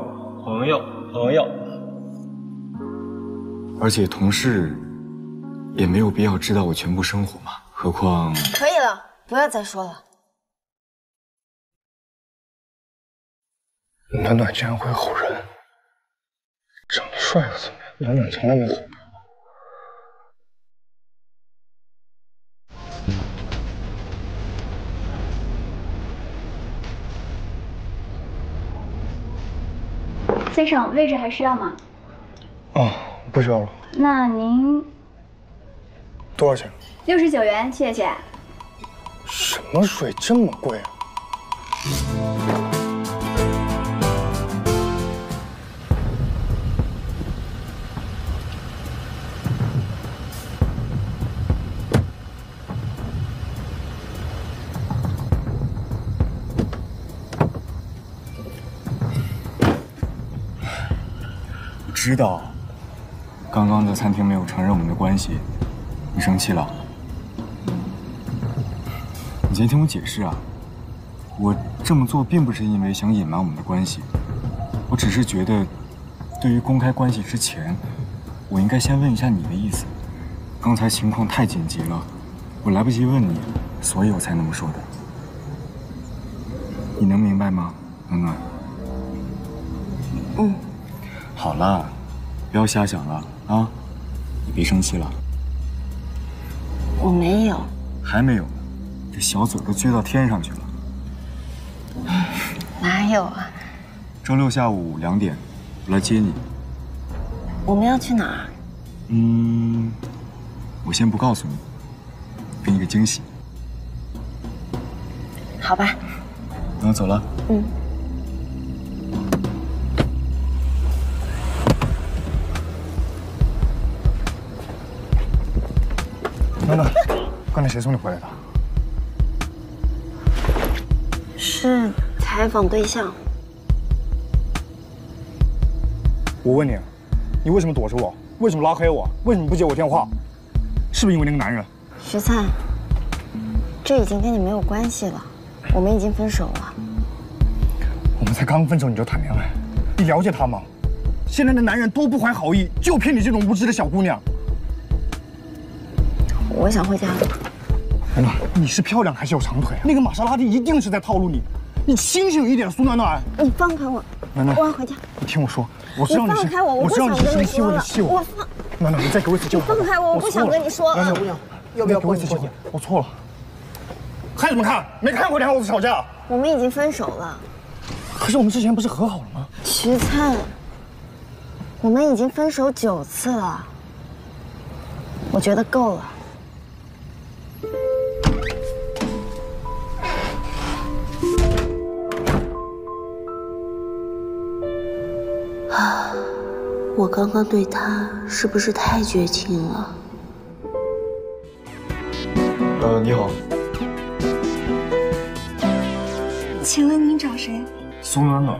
P: 朋友朋友。
T: 而且同事也没有必要知道我全部生活嘛，何况……
B: 可以了，不要再说了。
C: 暖暖竟然会吼人，长得帅又怎么样？暖暖从来没吼过。
N: 先生，位置还需要吗？
C: 哦，不需要了。
N: 那您
C: 多少钱？
N: 六十九元，谢谢。
C: 什么水这么贵啊？
T: 我知道，刚刚在餐厅没有承认我们的关系，你生气了。你先听我解释啊，我这么做并不是因为想隐瞒我们的关系，我只是觉得，对于公开关系之前，我应该先问一下你的意思。刚才情况太紧急了，我来不及问你，所以我才那么说的。你能明白吗，暖暖？
B: 嗯。
T: 好了，不要瞎想了啊！你别生气了。
B: 我没有。
T: 还没有呢，这小嘴都撅到天上去了。
B: 哪有啊？
T: 周六下午两点，我来接你。
B: 我们要去哪儿？
T: 嗯，我先不告诉你，给你个惊喜。
B: 好吧。
T: 那我走了。
B: 嗯。
C: 娜娜，刚才谁送你回来的？
B: 是采访对象。
C: 我问你，你为什么躲着我？为什么拉黑我？为什么不接我电话？是不是因为那个男人？
B: 徐灿，这已经跟你没有关系了，我们已经分手了。
C: 我们才刚分手你就谈恋爱，你了解他吗？现在的男人都不怀好意，就骗你这种无知的小姑娘。
B: 我想回家了。
C: 暖暖，你是漂亮还是有长腿啊？那个玛莎拉蒂一定是在套路你，你清醒一点，苏暖暖。
B: 你放开我，
C: 暖暖，
B: 我要回家。
C: 你听我说，我知道你是，
B: 你放开我，我
C: 我知道
B: 不想跟
C: 你是生气
B: 你说了
C: 气我。
B: 我放，
C: 暖暖，你再给我一次机会。
B: 放开我，我不想跟你说了。
C: 暖暖，姑娘，要不要给我一次机会？我错了。看什么看？没看过两口子吵架。
B: 我们已经分手了。
C: 可是我们之前不是和好了吗？
B: 徐灿，我们已经分手九次了，我觉得够了。
D: 啊，我刚刚对他是不是太绝情了？
T: 呃，你好，
A: 请问您找谁？
T: 苏暖暖，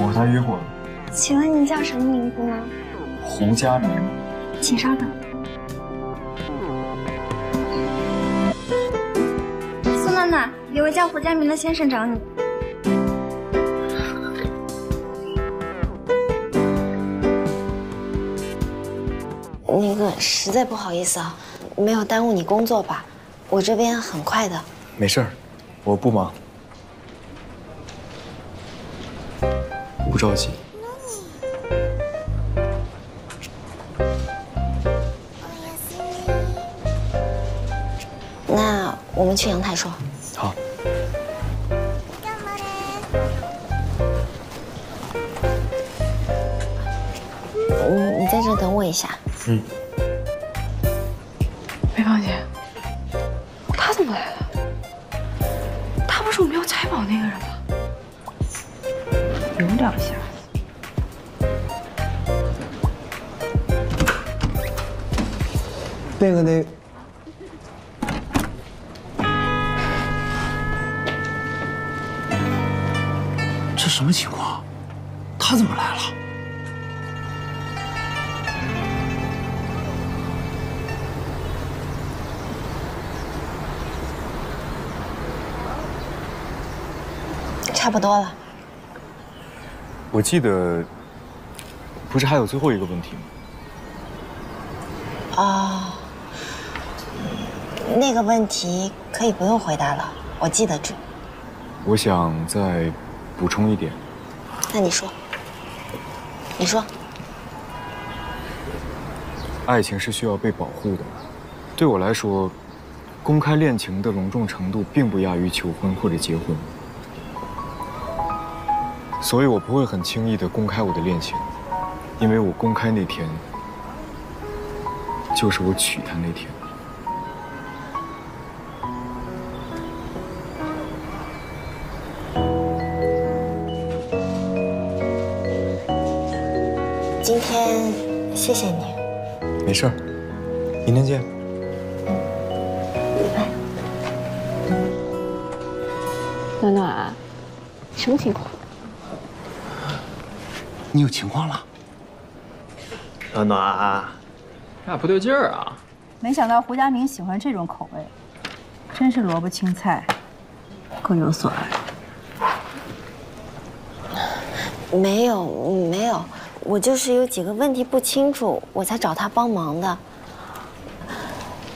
T: 我和她约过了。
A: 请问您叫什么名字呢？
T: 胡佳明，
A: 请稍等。苏暖暖，有位叫胡佳明的先生找你。
B: 那个实在不好意思啊，没有耽误你工作吧？我这边很快的。
T: 没事儿，我不忙，不着急。
B: 那我们去阳台说。
T: 好。
B: 嗯，你在这等我一下。
T: 嗯。
G: 梅芳姐，他怎么来了？他不是我们要采宝那个人吗？有两下。
T: 那个那。
V: 这什么情况？他怎么来了？
B: 差不多了。
T: 我记得，不是还有最后一个问题吗？
B: 哦，那个问题可以不用回答了，我记得住。
T: 我想再补充一点。
B: 那你说，你说。
T: 爱情是需要被保护的。对我来说，公开恋情的隆重程度并不亚于求婚或者结婚。所以我不会很轻易的公开我的恋情，因为我公开那天，就是我娶她那天。
B: 今天谢谢你。
T: 没事儿，明天见。
G: 暖暖，什么情况？
V: 你有情况了？
P: 暖暖，这俩不对劲儿啊！
W: 没想到胡佳明喜欢这种口味，真是萝卜青菜，各有所爱。
B: 没有，没有，我就是有几个问题不清楚，我才找他帮忙的。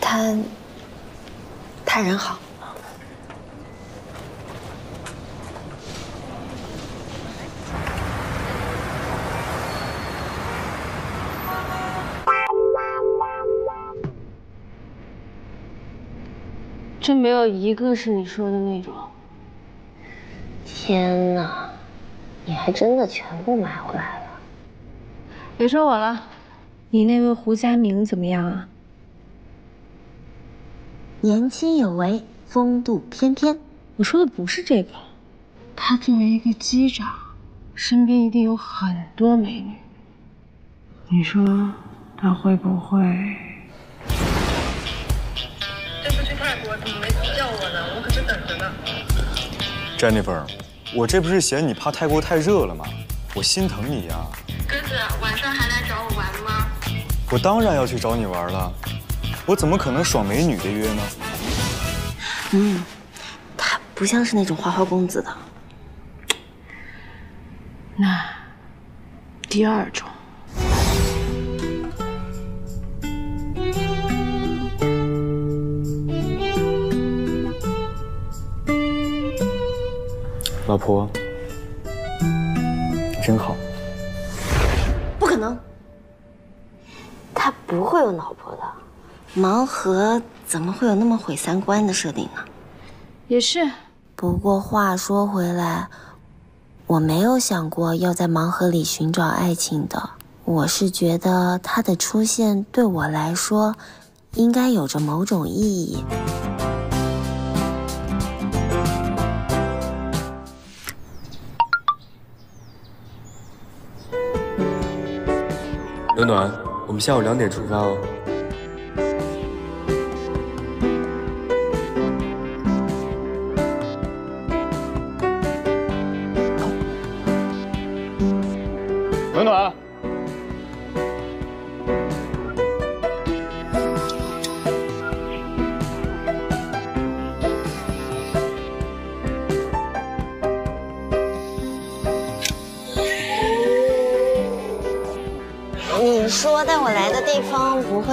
B: 他，他人好。
G: 真没有一个是你说的那种。
B: 天哪，你还真的全部买回来了？
G: 别说我了，你那位胡佳明怎么样啊？
D: 年轻有为，风度翩翩。
G: 我说的不是这个，他作为一个机长，身边一定有很多美女。你说他会不会？
T: Jennifer，我这不是嫌你怕泰国太热了吗？我心疼你呀。
X: 鸽子，晚上还来找我玩吗？
T: 我当然要去找你玩了，我怎么可能爽美女的约呢？
B: 嗯，他不像是那种花花公子的。
G: 那第二种。
T: 老婆，真好。
B: 不可能，他不会有老婆的。盲盒怎么会有那么毁三观的设定呢？
G: 也是。
D: 不过话说回来，我没有想过要在盲盒里寻找爱情的。我是觉得他的出现对我来说，应该有着某种意义。
S: 暖，我们下午两点出发哦。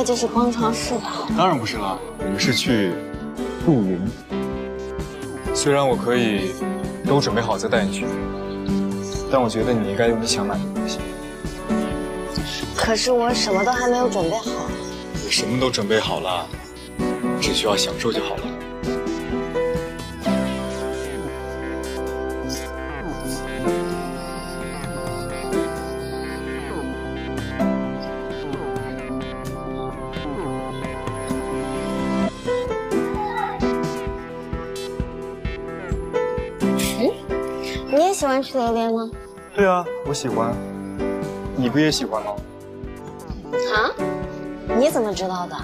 B: 方不会就是逛超市吧？
T: 当然不是了，我们是去露营。虽然我可以都准备好再带你去，但我觉得你应该有你想买的东西。
B: 可是我什么都还没有准备好。
T: 我什么都准备好了，只需要享受就好了。
B: 吃榴莲吗？
T: 对啊，我喜欢。你不也喜欢吗？
B: 啊？你怎么知道的？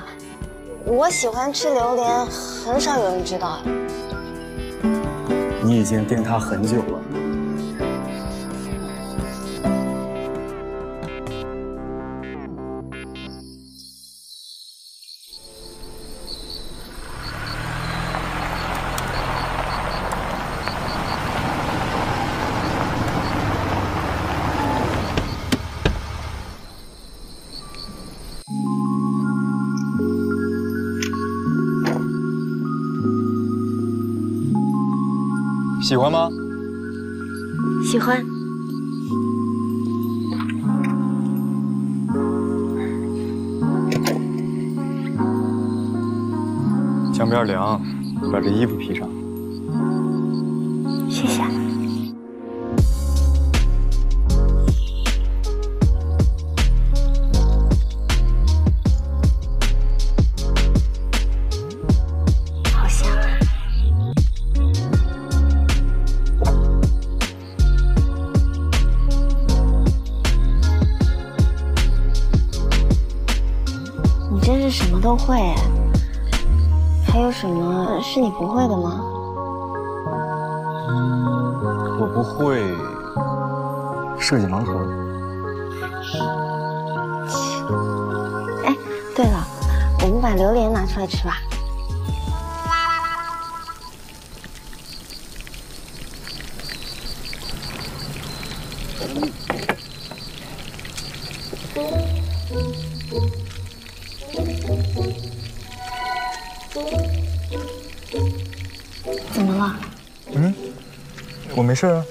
B: 我喜欢吃榴莲，很少有人知道。
T: 你已经盯他很久喜欢吗？
B: 喜欢。
T: 江边凉，把这衣服
B: 哎，对了，我们把榴莲拿出来吃吧。怎么了？
T: 嗯，我没事啊。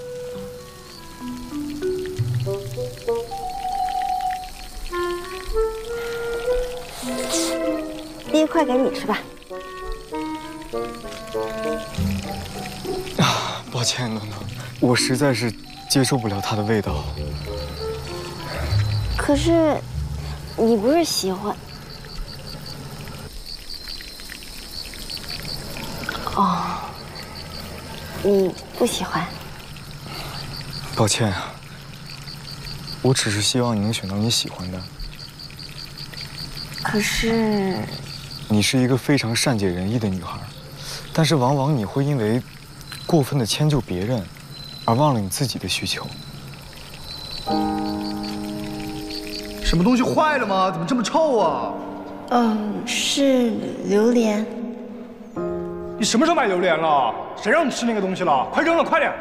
T: 我实在是接受不了它的味道。
B: 可是，你不是喜欢？哦，你不喜欢？
T: 抱歉啊，我只是希望你能选到你喜欢的。
B: 可是，
T: 你是一个非常善解人意的女孩，但是往往你会因为过分的迁就别人，而忘了你自己的需求。
C: 什么东西坏了吗？怎么这么臭啊？
B: 嗯，是榴莲。
C: 你什么时候买榴莲了？谁让你吃那个东西了？快扔了，快点！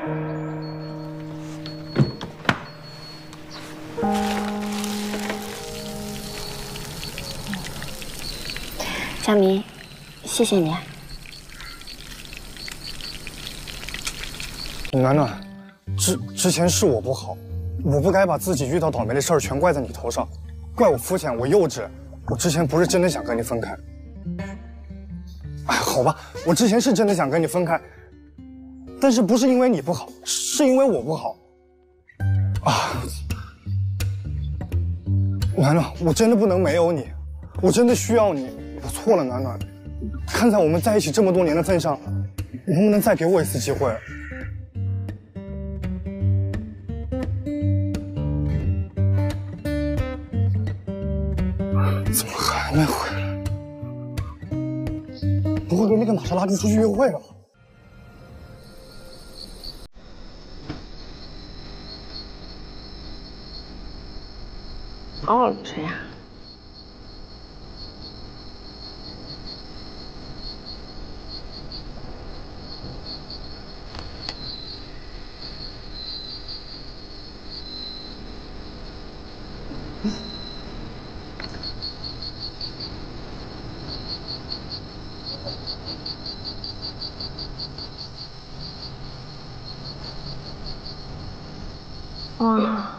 B: 佳明，谢谢你啊。
C: 暖暖，之之前是我不好，我不该把自己遇到倒霉的事儿全怪在你头上，怪我肤浅，我幼稚。我之前不是真的想跟你分开。哎，好吧，我之前是真的想跟你分开，但是不是因为你不好，是因为我不好。啊，暖暖，我真的不能没有你，我真的需要你。我错了，暖暖。看在我们在一起这么多年的份上，能不能再给我一次机会？没回来？不会跟那个玛莎拉蒂出去约会了吧？
M: 偶尔吹啊。
D: 哇，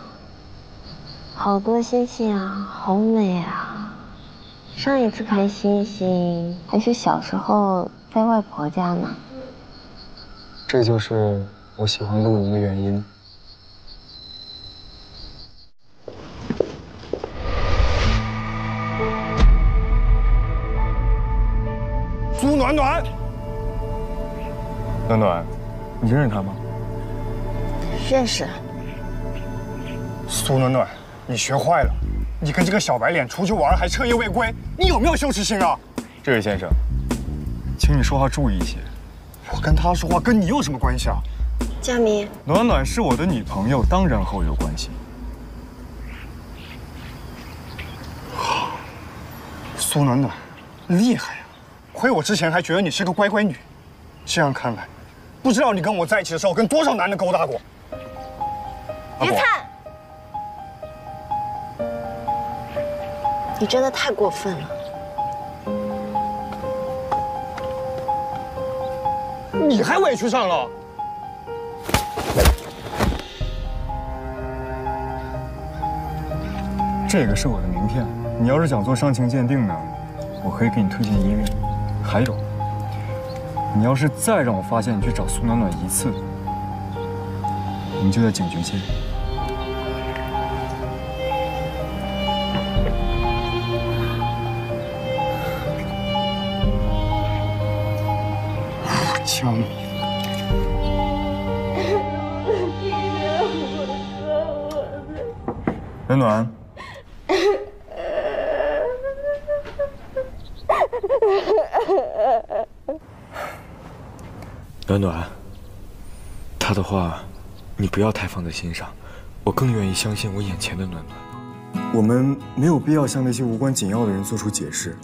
D: 好多星星啊，好美啊！上一次看星星还是小时候在外婆家呢。
T: 这就是我喜欢露营的原因。
C: 苏暖暖，
T: 暖暖，你认识他吗？
B: 认识。
C: 苏暖暖，你学坏了！你跟这个小白脸出去玩还彻夜未归，你有没有羞耻心啊？
T: 这位先生，请你说话注意一些。
C: 我跟他说话跟你有什么关系啊？
B: 佳明，
T: 暖暖是我的女朋友，当然和我有关系。
C: 苏暖暖，厉害呀！亏我之前还觉得你是个乖乖女，这样看来，不知道你跟我在一起的时候跟多少男的勾搭过。
B: 别看，你真的太过分了。
C: 你还委屈上了？
T: 这个是我的名片，你要是想做伤情鉴定呢，我可以给你推荐医院。还有，你要是再让我发现你去找苏暖暖一次，我们就在警局见。暖暖，暖暖，他的话，你不要太放在心上。我更愿意相信我眼前的暖暖。我们没有必要向那些无关紧要的人做出解释，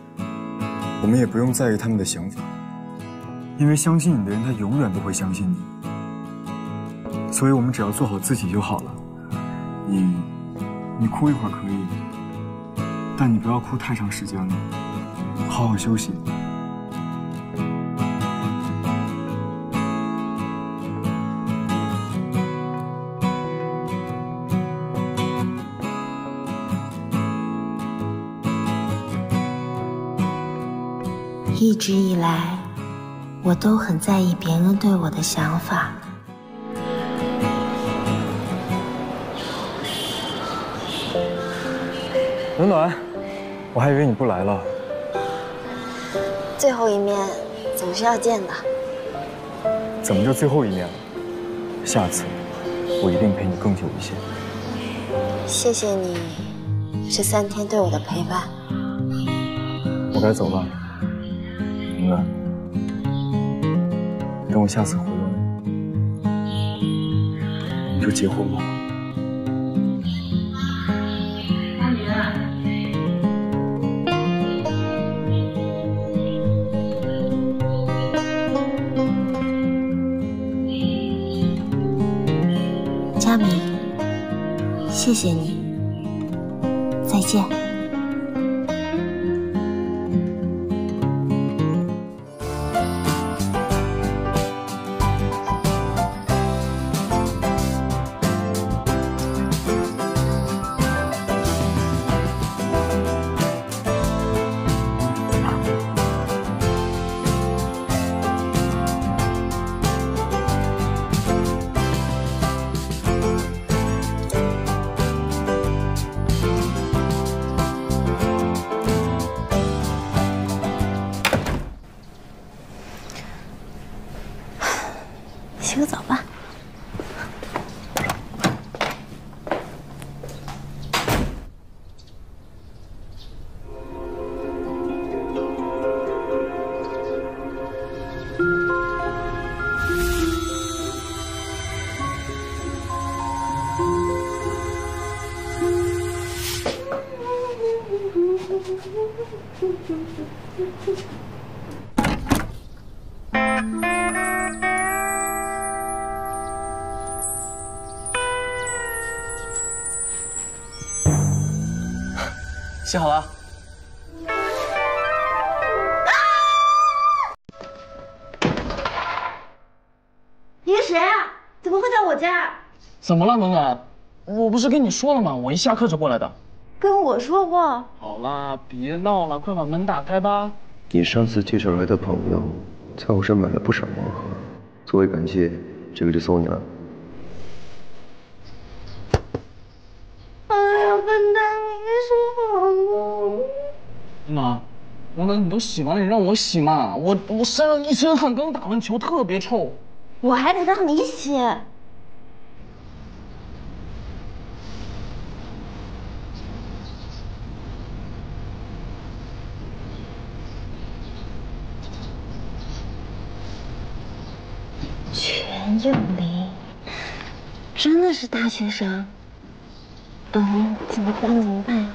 T: 我们也不用在意他们的想法，因为相信你的人，他永远都会相信你。所以我们只要做好自己就好了。你，你哭一会儿可以，但你不要哭太长时间了，好好休息。
D: 一直以来，我都很在意别人对我的想法。
T: 暖暖，我还以为你不来了。
B: 最后一面总是要见的。
T: 怎么就最后一面了？下次我一定陪你更久一些。
B: 谢谢你这三天对我的陪伴。
T: 我该走了，暖暖。等我下次回来，我们就结婚吧。
D: 谢谢你，洗
P: 好了。
B: 你是谁啊？怎么会在我家？
E: 怎么了，暖暖？
F: 我不是跟你说了吗？我一下课就过来的。
B: 跟我说过。
F: 好啦，别闹了，快把门打开吧。
U: 你上次介绍来的朋友，在我这买了不少盲盒，作为感谢，这个就送你了。
B: 哎呀，笨蛋，你别说好吗？
F: 妈，王德，你都洗完了，你让我洗嘛？我我身上一身汗，刚打完球，特别臭。
B: 我还得让你洗。全有灵，真的是大学生。嗯，怎么办？怎么办呀？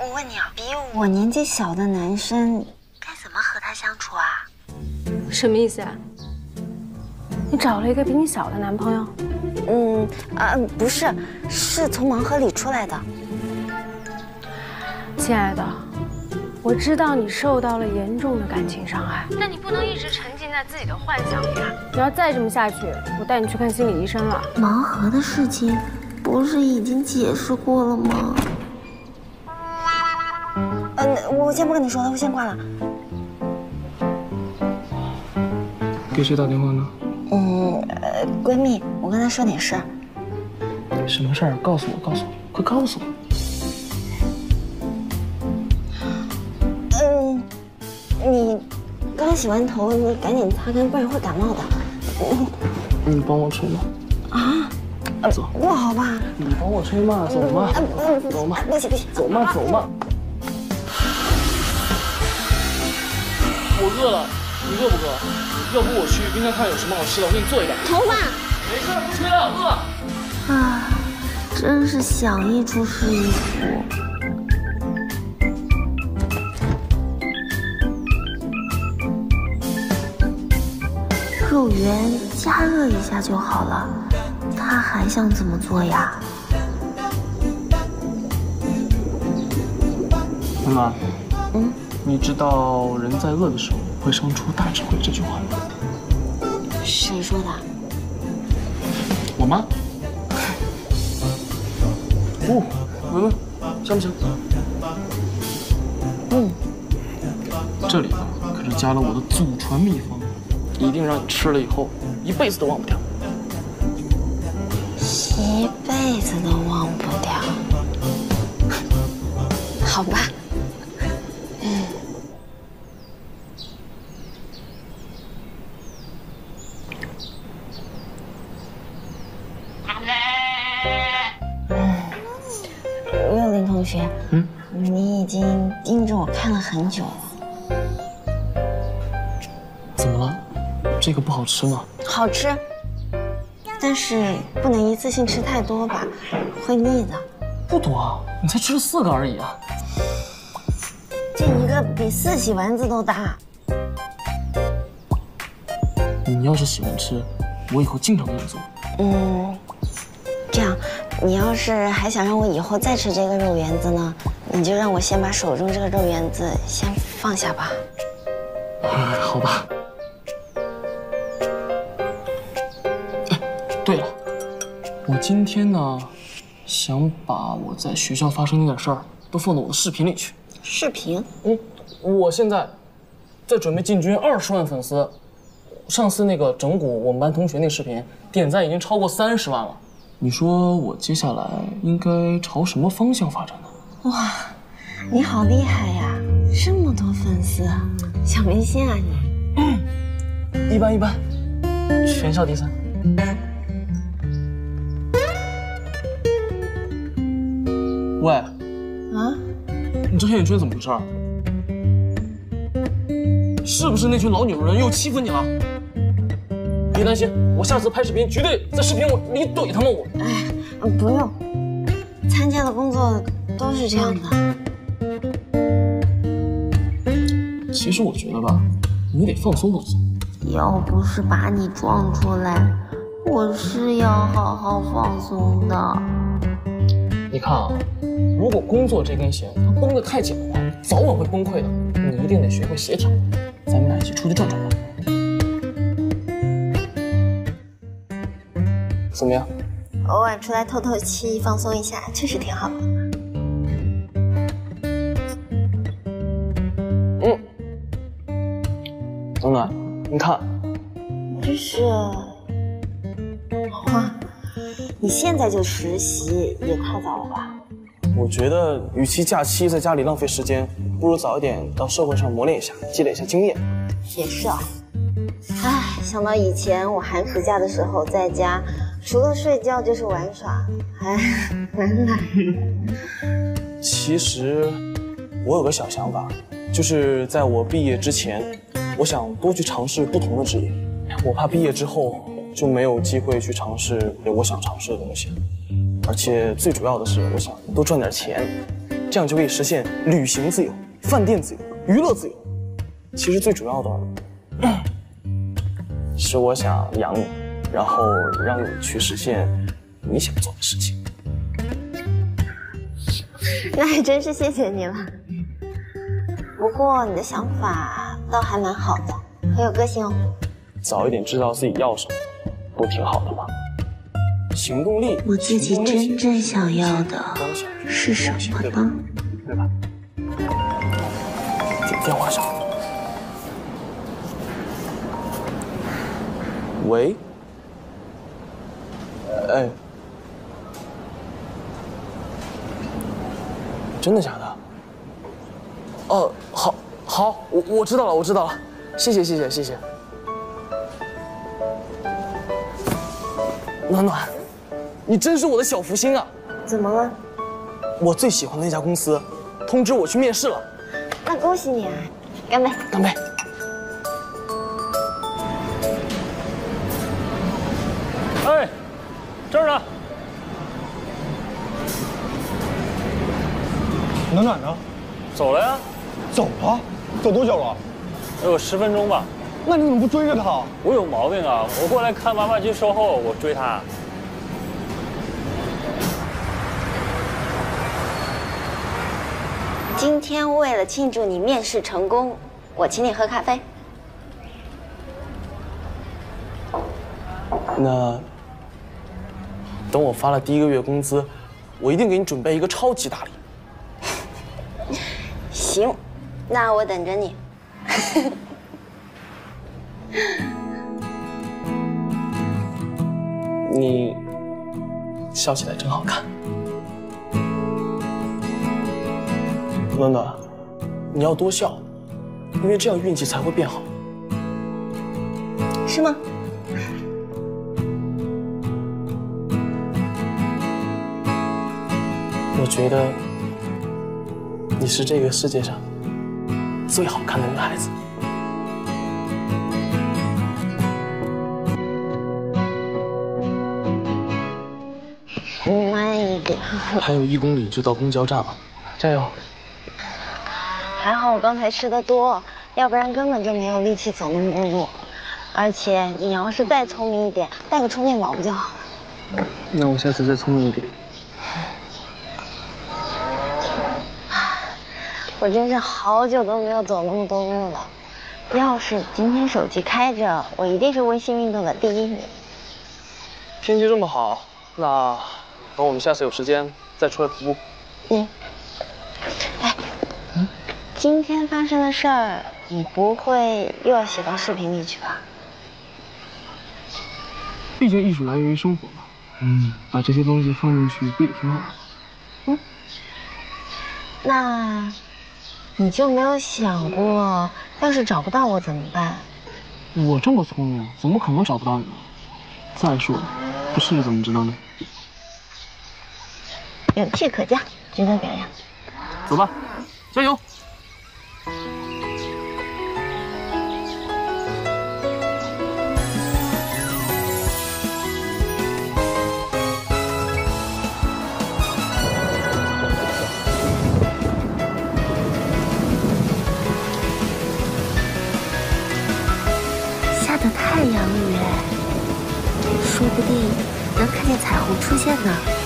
B: 我问你啊，比我年纪小的男生该怎么和他相处啊？
G: 什么意思啊？你找了一个比你小的男朋友？
B: 嗯啊，不是，是从盲盒里出来的。
G: 亲爱的，我知道你受到了严重的感情伤害，但你不能一直沉浸在自己的幻想里啊！你要再这么下去，我带你去看心理医生了。
B: 盲盒的事情不是已经解释过了吗？我先不跟你说了，我先挂了。
F: 给谁打电话呢？
B: 嗯，呃，闺蜜，我跟她说点事儿。
F: 什么事儿？告诉我，告诉我，快告诉我。
B: 嗯，你刚洗完头，你赶紧擦干，不然会感冒的。
F: 你帮我吹嘛。
B: 啊？
F: 走，
B: 不好吧？
F: 你帮我吹嘛，走嘛，走嘛，
B: 不行不行，
F: 走嘛走嘛。我饿了，你饿不饿？要不我去冰箱看有什么好吃的，我给你做一点。
B: 头发。
F: 没事，不吹了，饿。
B: 啊，真是想一出是一出。肉圆加热一下就好了，他还想怎么做呀？
F: 妈妈，
B: 嗯，
F: 你知道人在饿的时候会生出大智慧这句话吗？
B: 谁说的？
F: 我妈。哦，闻闻，香不香？
B: 嗯，
F: 这里呢可是加了我的祖传秘方，一定让你吃了以后一辈子都忘不掉。
B: 一辈子都忘不好
F: 吃吗？
B: 好吃，但是不能一次性吃太多吧，会腻的。
F: 不多啊，你才吃了四个而已啊。
B: 这一个比四喜丸子都大。
F: 你要是喜欢吃，我以后经常给你做。
B: 嗯，这样，你要是还想让我以后再吃这个肉圆子呢，你就让我先把手中这个肉圆子先放下吧。
F: 啊，好吧。我今天呢，想把我在学校发生那点事儿都放到我的视频里去。
B: 视频？
F: 嗯，我现在在准备进军二十万粉丝。上次那个整蛊我们班同学那视频点赞已经超过三十万了。你说我接下来应该朝什么方向发展呢？
B: 哇，你好厉害呀！这么多粉丝，小明星啊你！
F: 一般一般，全校第三。喂，
B: 啊？
F: 你这黑眼圈怎么回事？是不是那群老女人又欺负你了？别担心，我下次拍视频绝对在视频里怼他们我。
B: 哎，不用，参加的工作都是这样的。
F: 其实我觉得吧，你得放松放松。
B: 要不是把你撞出来，我是要好好放松的。
F: 你你看啊，如果工作这根弦它绷得太紧的话，早晚会崩溃的。你一定得学会协调。咱们俩一起出去转转吧。怎么样？
B: 偶尔出来透透气、放松一下，确实挺好的。
F: 嗯，暖暖，你看，
B: 这是，花，你现在就实习也太早了吧？
F: 我觉得与其假期在家里浪费时间，不如早一点到社会上磨练一下，积累一下经验。
B: 也是啊，唉，想到以前我寒暑假的时候在家，除了睡觉就是玩耍，唉，蛮懒。
F: 其实我有个小想法，就是在我毕业之前，我想多去尝试不同的职业。我怕毕业之后就没有机会去尝试我想尝试的东西，而且最主要的是，我想多赚点钱，这样就可以实现旅行自由、饭店自由、娱乐自由。其实最主要的，是我想养你，然后让你去实现你想做的事情。
B: 那还真是谢谢你了。不过你的想法倒还蛮好的，很有个性哦。
F: 早一点知道自己要什么，不挺好的吗？行动力，
D: 我自己真正想要的是什么呢？
F: 对吧？电话响。喂。哎。真的假的？哦，好，好，我我知道了，我知道了，谢谢，谢谢，谢谢。暖暖，你真是我的小福星啊！
B: 怎么了？
F: 我最喜欢的那家公司，通知我去面试了。
B: 那恭喜你啊！干杯！
F: 干杯！
E: 哎，这儿呢。
C: 暖暖呢？
E: 走了呀。
C: 走了？走多久了？
E: 有十分钟吧。
C: 那你怎么不追着他？
E: 我有毛病啊！我过来看娃娃机售后，我追他。
B: 今天为了庆祝你面试成功，我请你喝咖啡。
F: 那等我发了第一个月工资，我一定给你准备一个超级大礼。
B: 行，那我等着你。
F: 你笑起来真好看，暖暖，你要多笑，因为这样运气才会变好。
B: 是吗？
F: 我觉得你是这个世界上最好看的女孩子。
B: 慢一点。
F: 还有一公里就到公交站了，加油！
B: 还好我刚才吃的多，要不然根本就没有力气走那么多路。而且你要是再聪明一点，带个充电宝不就好了？
F: 那我下次再聪明一点。
B: 我真是好久都没有走那么多路了。要是今天手机开着，我一定是微信运动的第一名。
F: 天气这么好，那等我们下次有时间再出来徒步。
B: 嗯。哎，今天发生的事儿，你不会又要写到视频里去吧？
F: 毕竟艺术来源于生活嘛，嗯，把这些东西放进去不也挺好？
B: 嗯。那。你就没有想过，要是找不到我怎么办？
F: 我这么聪明，怎么可能找不到你呢？再说，不试试怎么知道呢？
B: 勇气可嘉，值得表扬。
F: 走吧，加油！
D: 太阳雨，说不定能看见彩虹出现呢。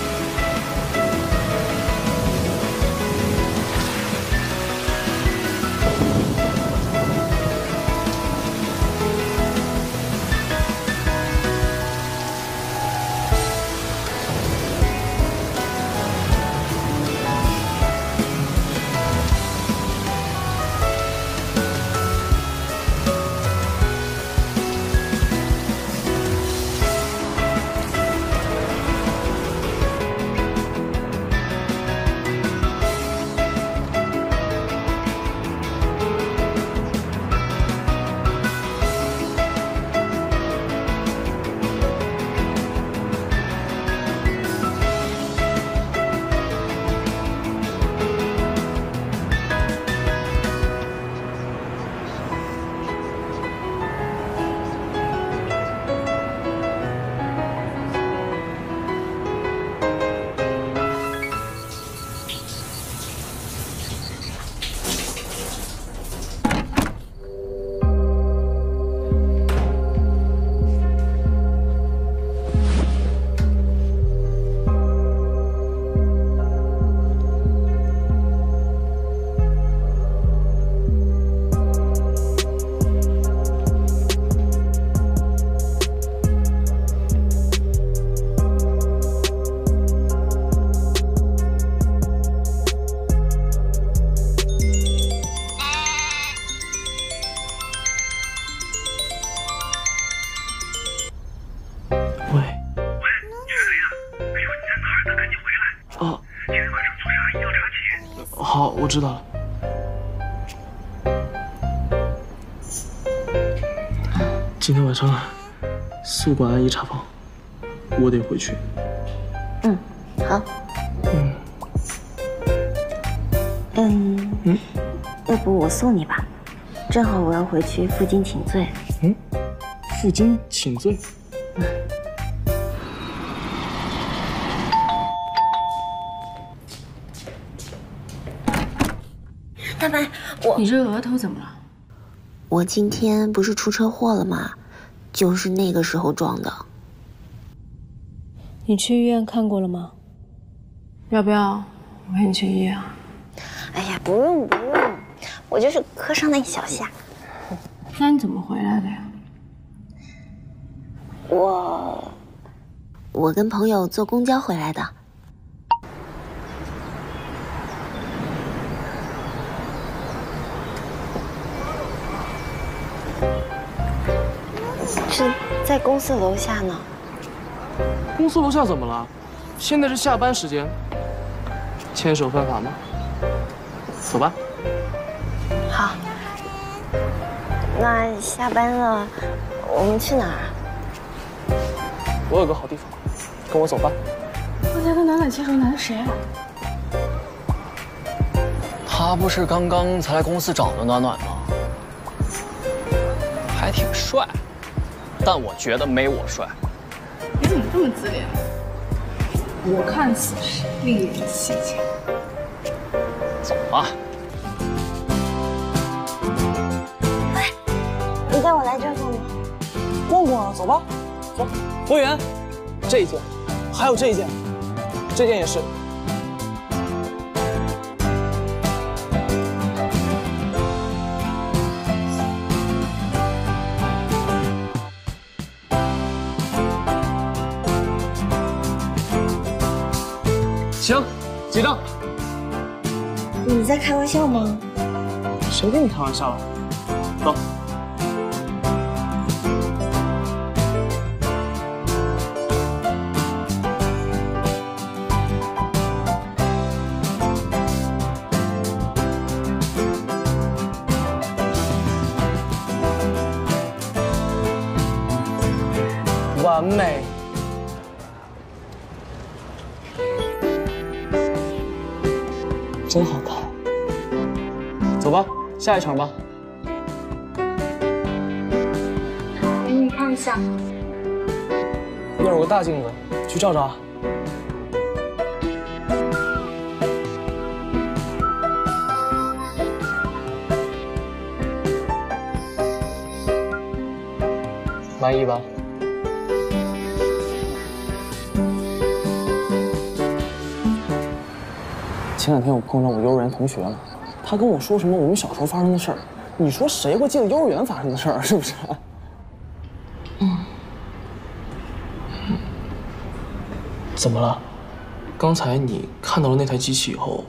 Y: 晚上
F: 宿管阿姨查房，我得回去。
B: 嗯，好。
F: 嗯。
B: 嗯嗯，要不我送你吧，正好我要回去负荆请罪。
F: 嗯，负荆请罪。
B: 大白，我
G: 你这额头怎么了？
B: 我今天不是出车祸了吗？就是那个时候撞的。
G: 你去医院看过了吗？要不要我陪你去医院啊？
B: 哎呀，不用不用，我就是磕上那一小下。
G: 那你怎么回来的呀？
B: 我我跟朋友坐公交回来的。在公司楼下呢。
F: 公司楼下怎么了？现在是下班时间，牵手犯法吗？走吧。
B: 好。那下班了，我们去哪儿？
F: 我有个好地方，跟我走吧。
G: 刚才跟暖暖牵手男是谁啊？
I: 他不是刚刚才来公司找的暖暖吗？还挺帅，但我觉得没我帅。
G: 你怎么这么自恋？我看此时令人心切。
I: 走吧。
B: 哎，你带我来这干嘛？
F: 逛逛啊，走吧，走。服务员，这一件，还有这一件，这件也是。行，结账。
B: 你在开玩笑吗？
F: 谁跟你开玩笑了？走。下一场吧。
Z: 给你看一下，
F: 那儿有个大镜子，去照照。满意吧？前两天我碰上我幼儿园同学了，他跟我说什么我们小时候发生的事儿，你说谁会记得幼儿园发生的事儿，是不是？
B: 嗯。
F: 怎么了？刚才你看到了那台机器以后，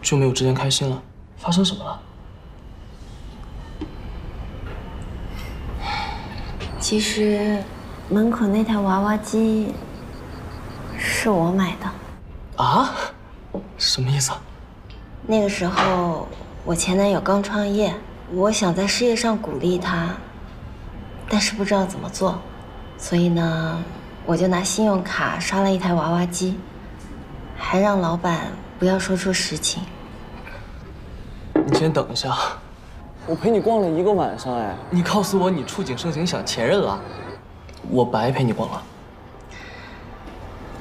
F: 就没有之前开心了？发生什么了？
B: 其实，门口那台娃娃机是我买的。
F: 啊？什么意思？
B: 那个时候我前男友刚创业，我想在事业上鼓励他，但是不知道怎么做，所以呢，我就拿信用卡刷了一台娃娃机，还让老板不要说出实情。
F: 你先等一下，我陪你逛了一个晚上，哎，你告诉我你触景生情想前任了，我白陪你逛了。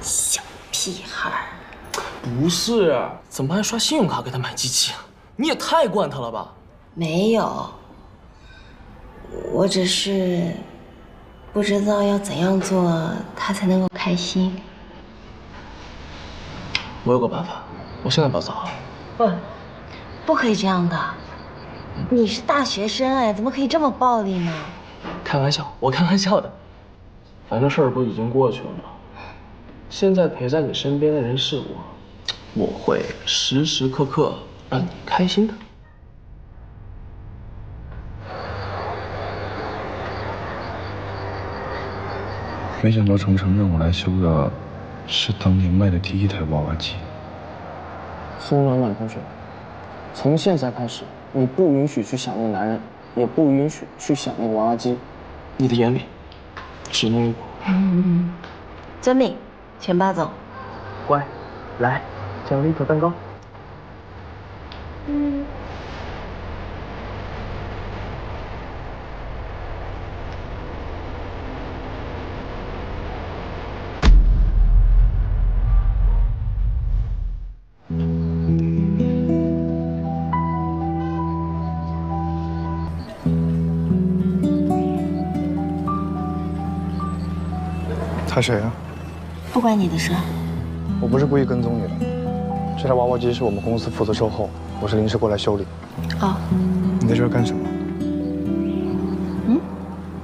B: 小屁孩儿。
F: 不是，怎么还刷信用卡给他买机器啊？你也太惯他了吧？
B: 没有，我只是不知道要怎样做他才能够开心。
F: 我有个办法，我现在把走。
B: 不，不可以这样的。你是大学生哎，怎么可以这么暴力呢？
F: 开玩笑，我开玩笑的。反正事儿不已经过去了吗？现在陪在你身边的人是我。我会时时刻刻让你开心的。
V: 没想到程程让我来修的，是当年卖的第一台娃娃机。
F: 苏暖暖同学，从现在开始，你不允许去想那个男人，也不允许去想那个娃娃机，你的眼里只能有我。
B: 遵命，全霸总。
F: 乖，来，奖励一口蛋糕。
C: 嗯他谁啊？
B: 不关你的事。
C: 我不是故意跟踪你的，这台娃娃机是我们公司负责售后，我是临时过来修理。
B: 哦，
C: 你在这儿干什么？
B: 嗯？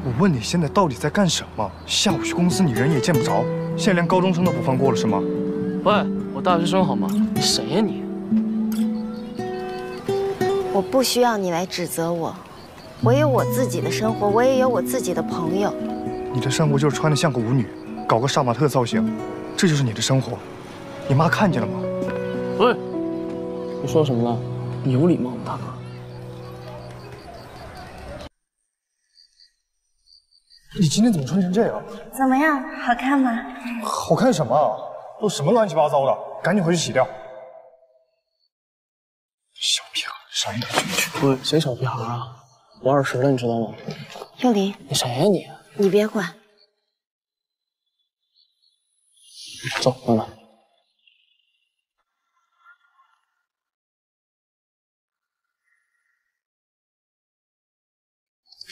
C: 我问你现在到底在干什么？下午去公司你人也见不着，现在连高中生都不放过了是吗？
F: 喂，我大学生好吗？你谁呀你？
B: 我不需要你来指责我，我有我自己的生活，我也有我自己的朋友。
C: 你的生活就是穿的像个舞女，搞个杀马特造型，这就是你的生活。你妈看见了吗？
F: 喂，你说什么呢？你有礼貌吗，大哥？
C: 你今天怎么穿成这样？
A: 怎么样，好看吗？
C: 好看什么啊？都什么乱七八糟的，赶紧回去洗掉。小屁孩，闪一点进去。
F: 喂，谁小屁孩啊？我二十了，你知道吗？
B: 幼林，
F: 你谁呀你？
B: 你别管。
F: 走，暖暖。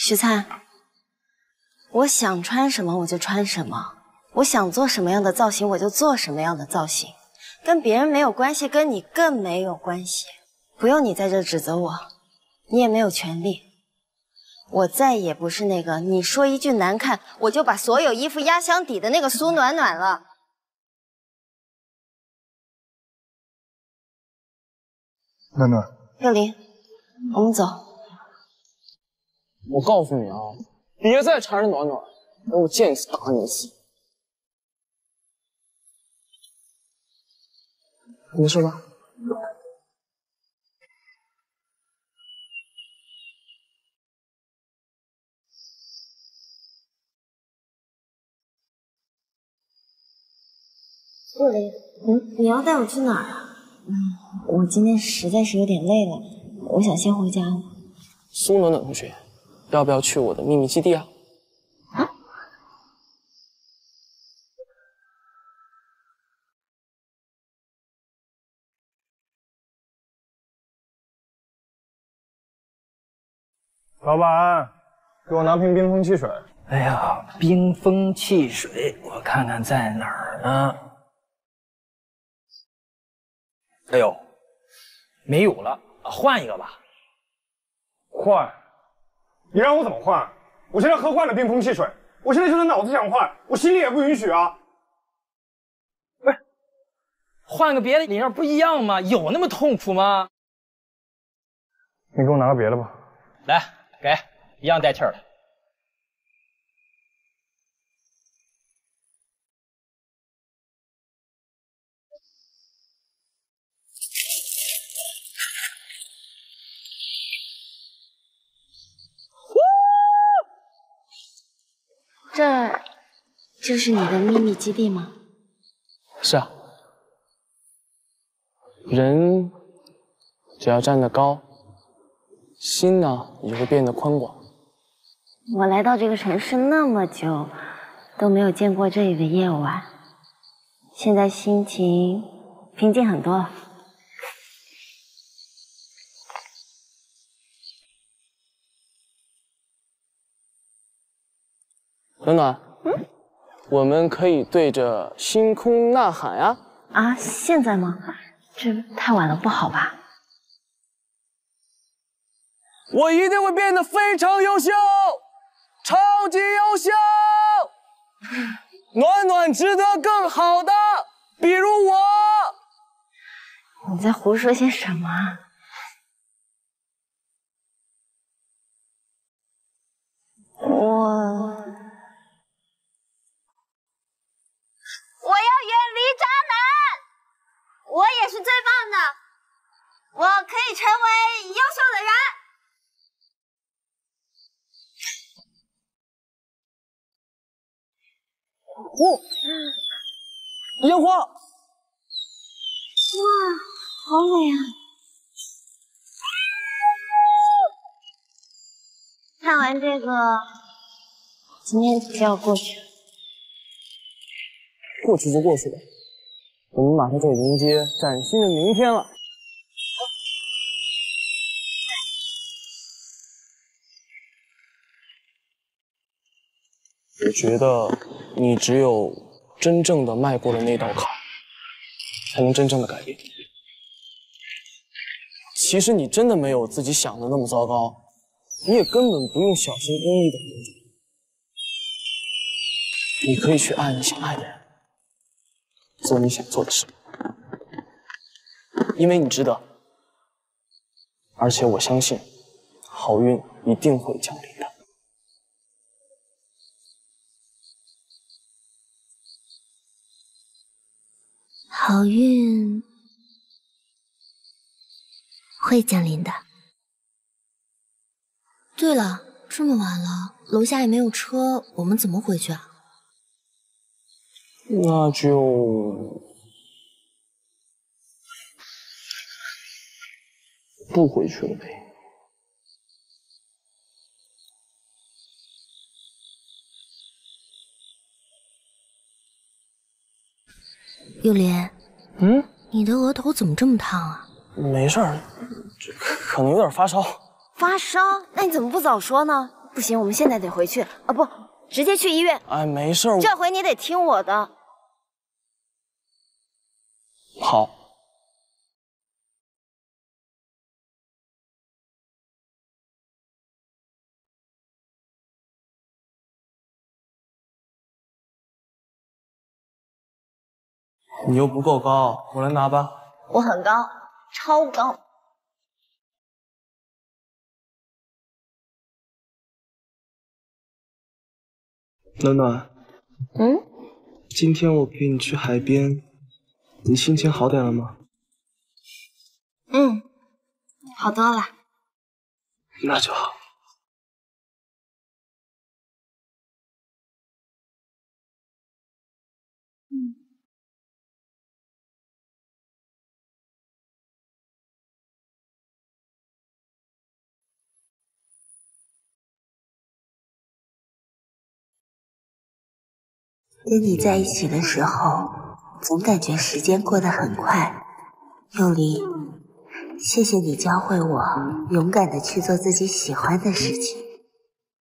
B: 徐灿，我想穿什么我就穿什么，我想做什么样的造型我就做什么样的造型，跟别人没有关系，跟你更没有关系。不用你在这指责我，你也没有权利。我再也不是那个你说一句难看我就把所有衣服压箱底的那个苏暖暖了。
C: 暖暖，
B: 六林，我们走。
F: 我告诉你啊，别再缠着暖暖，等我见一次打你一次。没事吧？
B: 幼林，嗯，你要带我去哪儿啊？嗯，我今天实在是有点累了，我想先回家了。
F: 苏暖暖同学，要不要去我的秘密基地啊？
C: 老板，给我拿瓶冰封汽水。
I: 哎呀，冰封汽水，我看看在哪儿呢？哎呦，没有了，换一个吧。
C: 换？你让我怎么换？我现在喝惯了冰封汽水，我现在就是脑子想换，我心里也不允许啊。
I: 换个别的饮料不一样吗？有那么痛苦吗？
C: 你给我拿个别的吧。
I: 来，给，一样带气儿的。
B: 这儿就是你的秘密基地吗？
F: 是啊，人只要站得高，心呢也会变得宽广。
B: 我来到这个城市那么久，都没有见过这里的夜晚，现在心情平静很多了。
F: 暖暖，嗯，我们可以对着星空呐喊呀！
B: 啊，现在吗？这太晚了，不好吧？
F: 我一定会变得非常优秀，超级优秀。暖暖值得更好的，比如我。
B: 你在胡说些什么？我。
A: 我也是最棒的。
B: 我可以成为优秀的人。
F: 哦，烟花！哇，
B: 好美啊！看完这个，今天就要过去了。
F: 过去就过去了，我们马上就要迎接崭新的明天了。我觉得你只有真正的迈过了那道坎，才能真正的改变。其实你真的没有自己想的那么糟糕，你也根本不用小心翼翼的活着。你可以去爱你想爱的人，做你想做的事，因为你值得。而且我相信，好运一定会降临的。
D: 好运会降临的。对了，这么晚了，楼下也没有车，我们怎么回去啊？
F: 那就不回去了呗。
D: 幼莲，
F: 嗯，
D: 你的额头怎么这么烫啊？
F: 没事儿，可能有点发烧。
B: 发烧？那你怎么不早说呢？不行，我们现在得回去啊！不，直接去医院。
F: 哎，没事儿，
B: 这回你得听我的。
F: 好。你又不够高，我来拿吧。
B: 我很高，超高。
F: 暖暖，
B: 嗯，
F: 今天我陪你去海边，你心情好点了吗？
B: 嗯，好多了。
F: 那就好。
B: 嗯。
D: 跟你在一起的时候，总感觉时间过得很快。幼离，谢谢你教会我勇敢的去做自己喜欢的事情。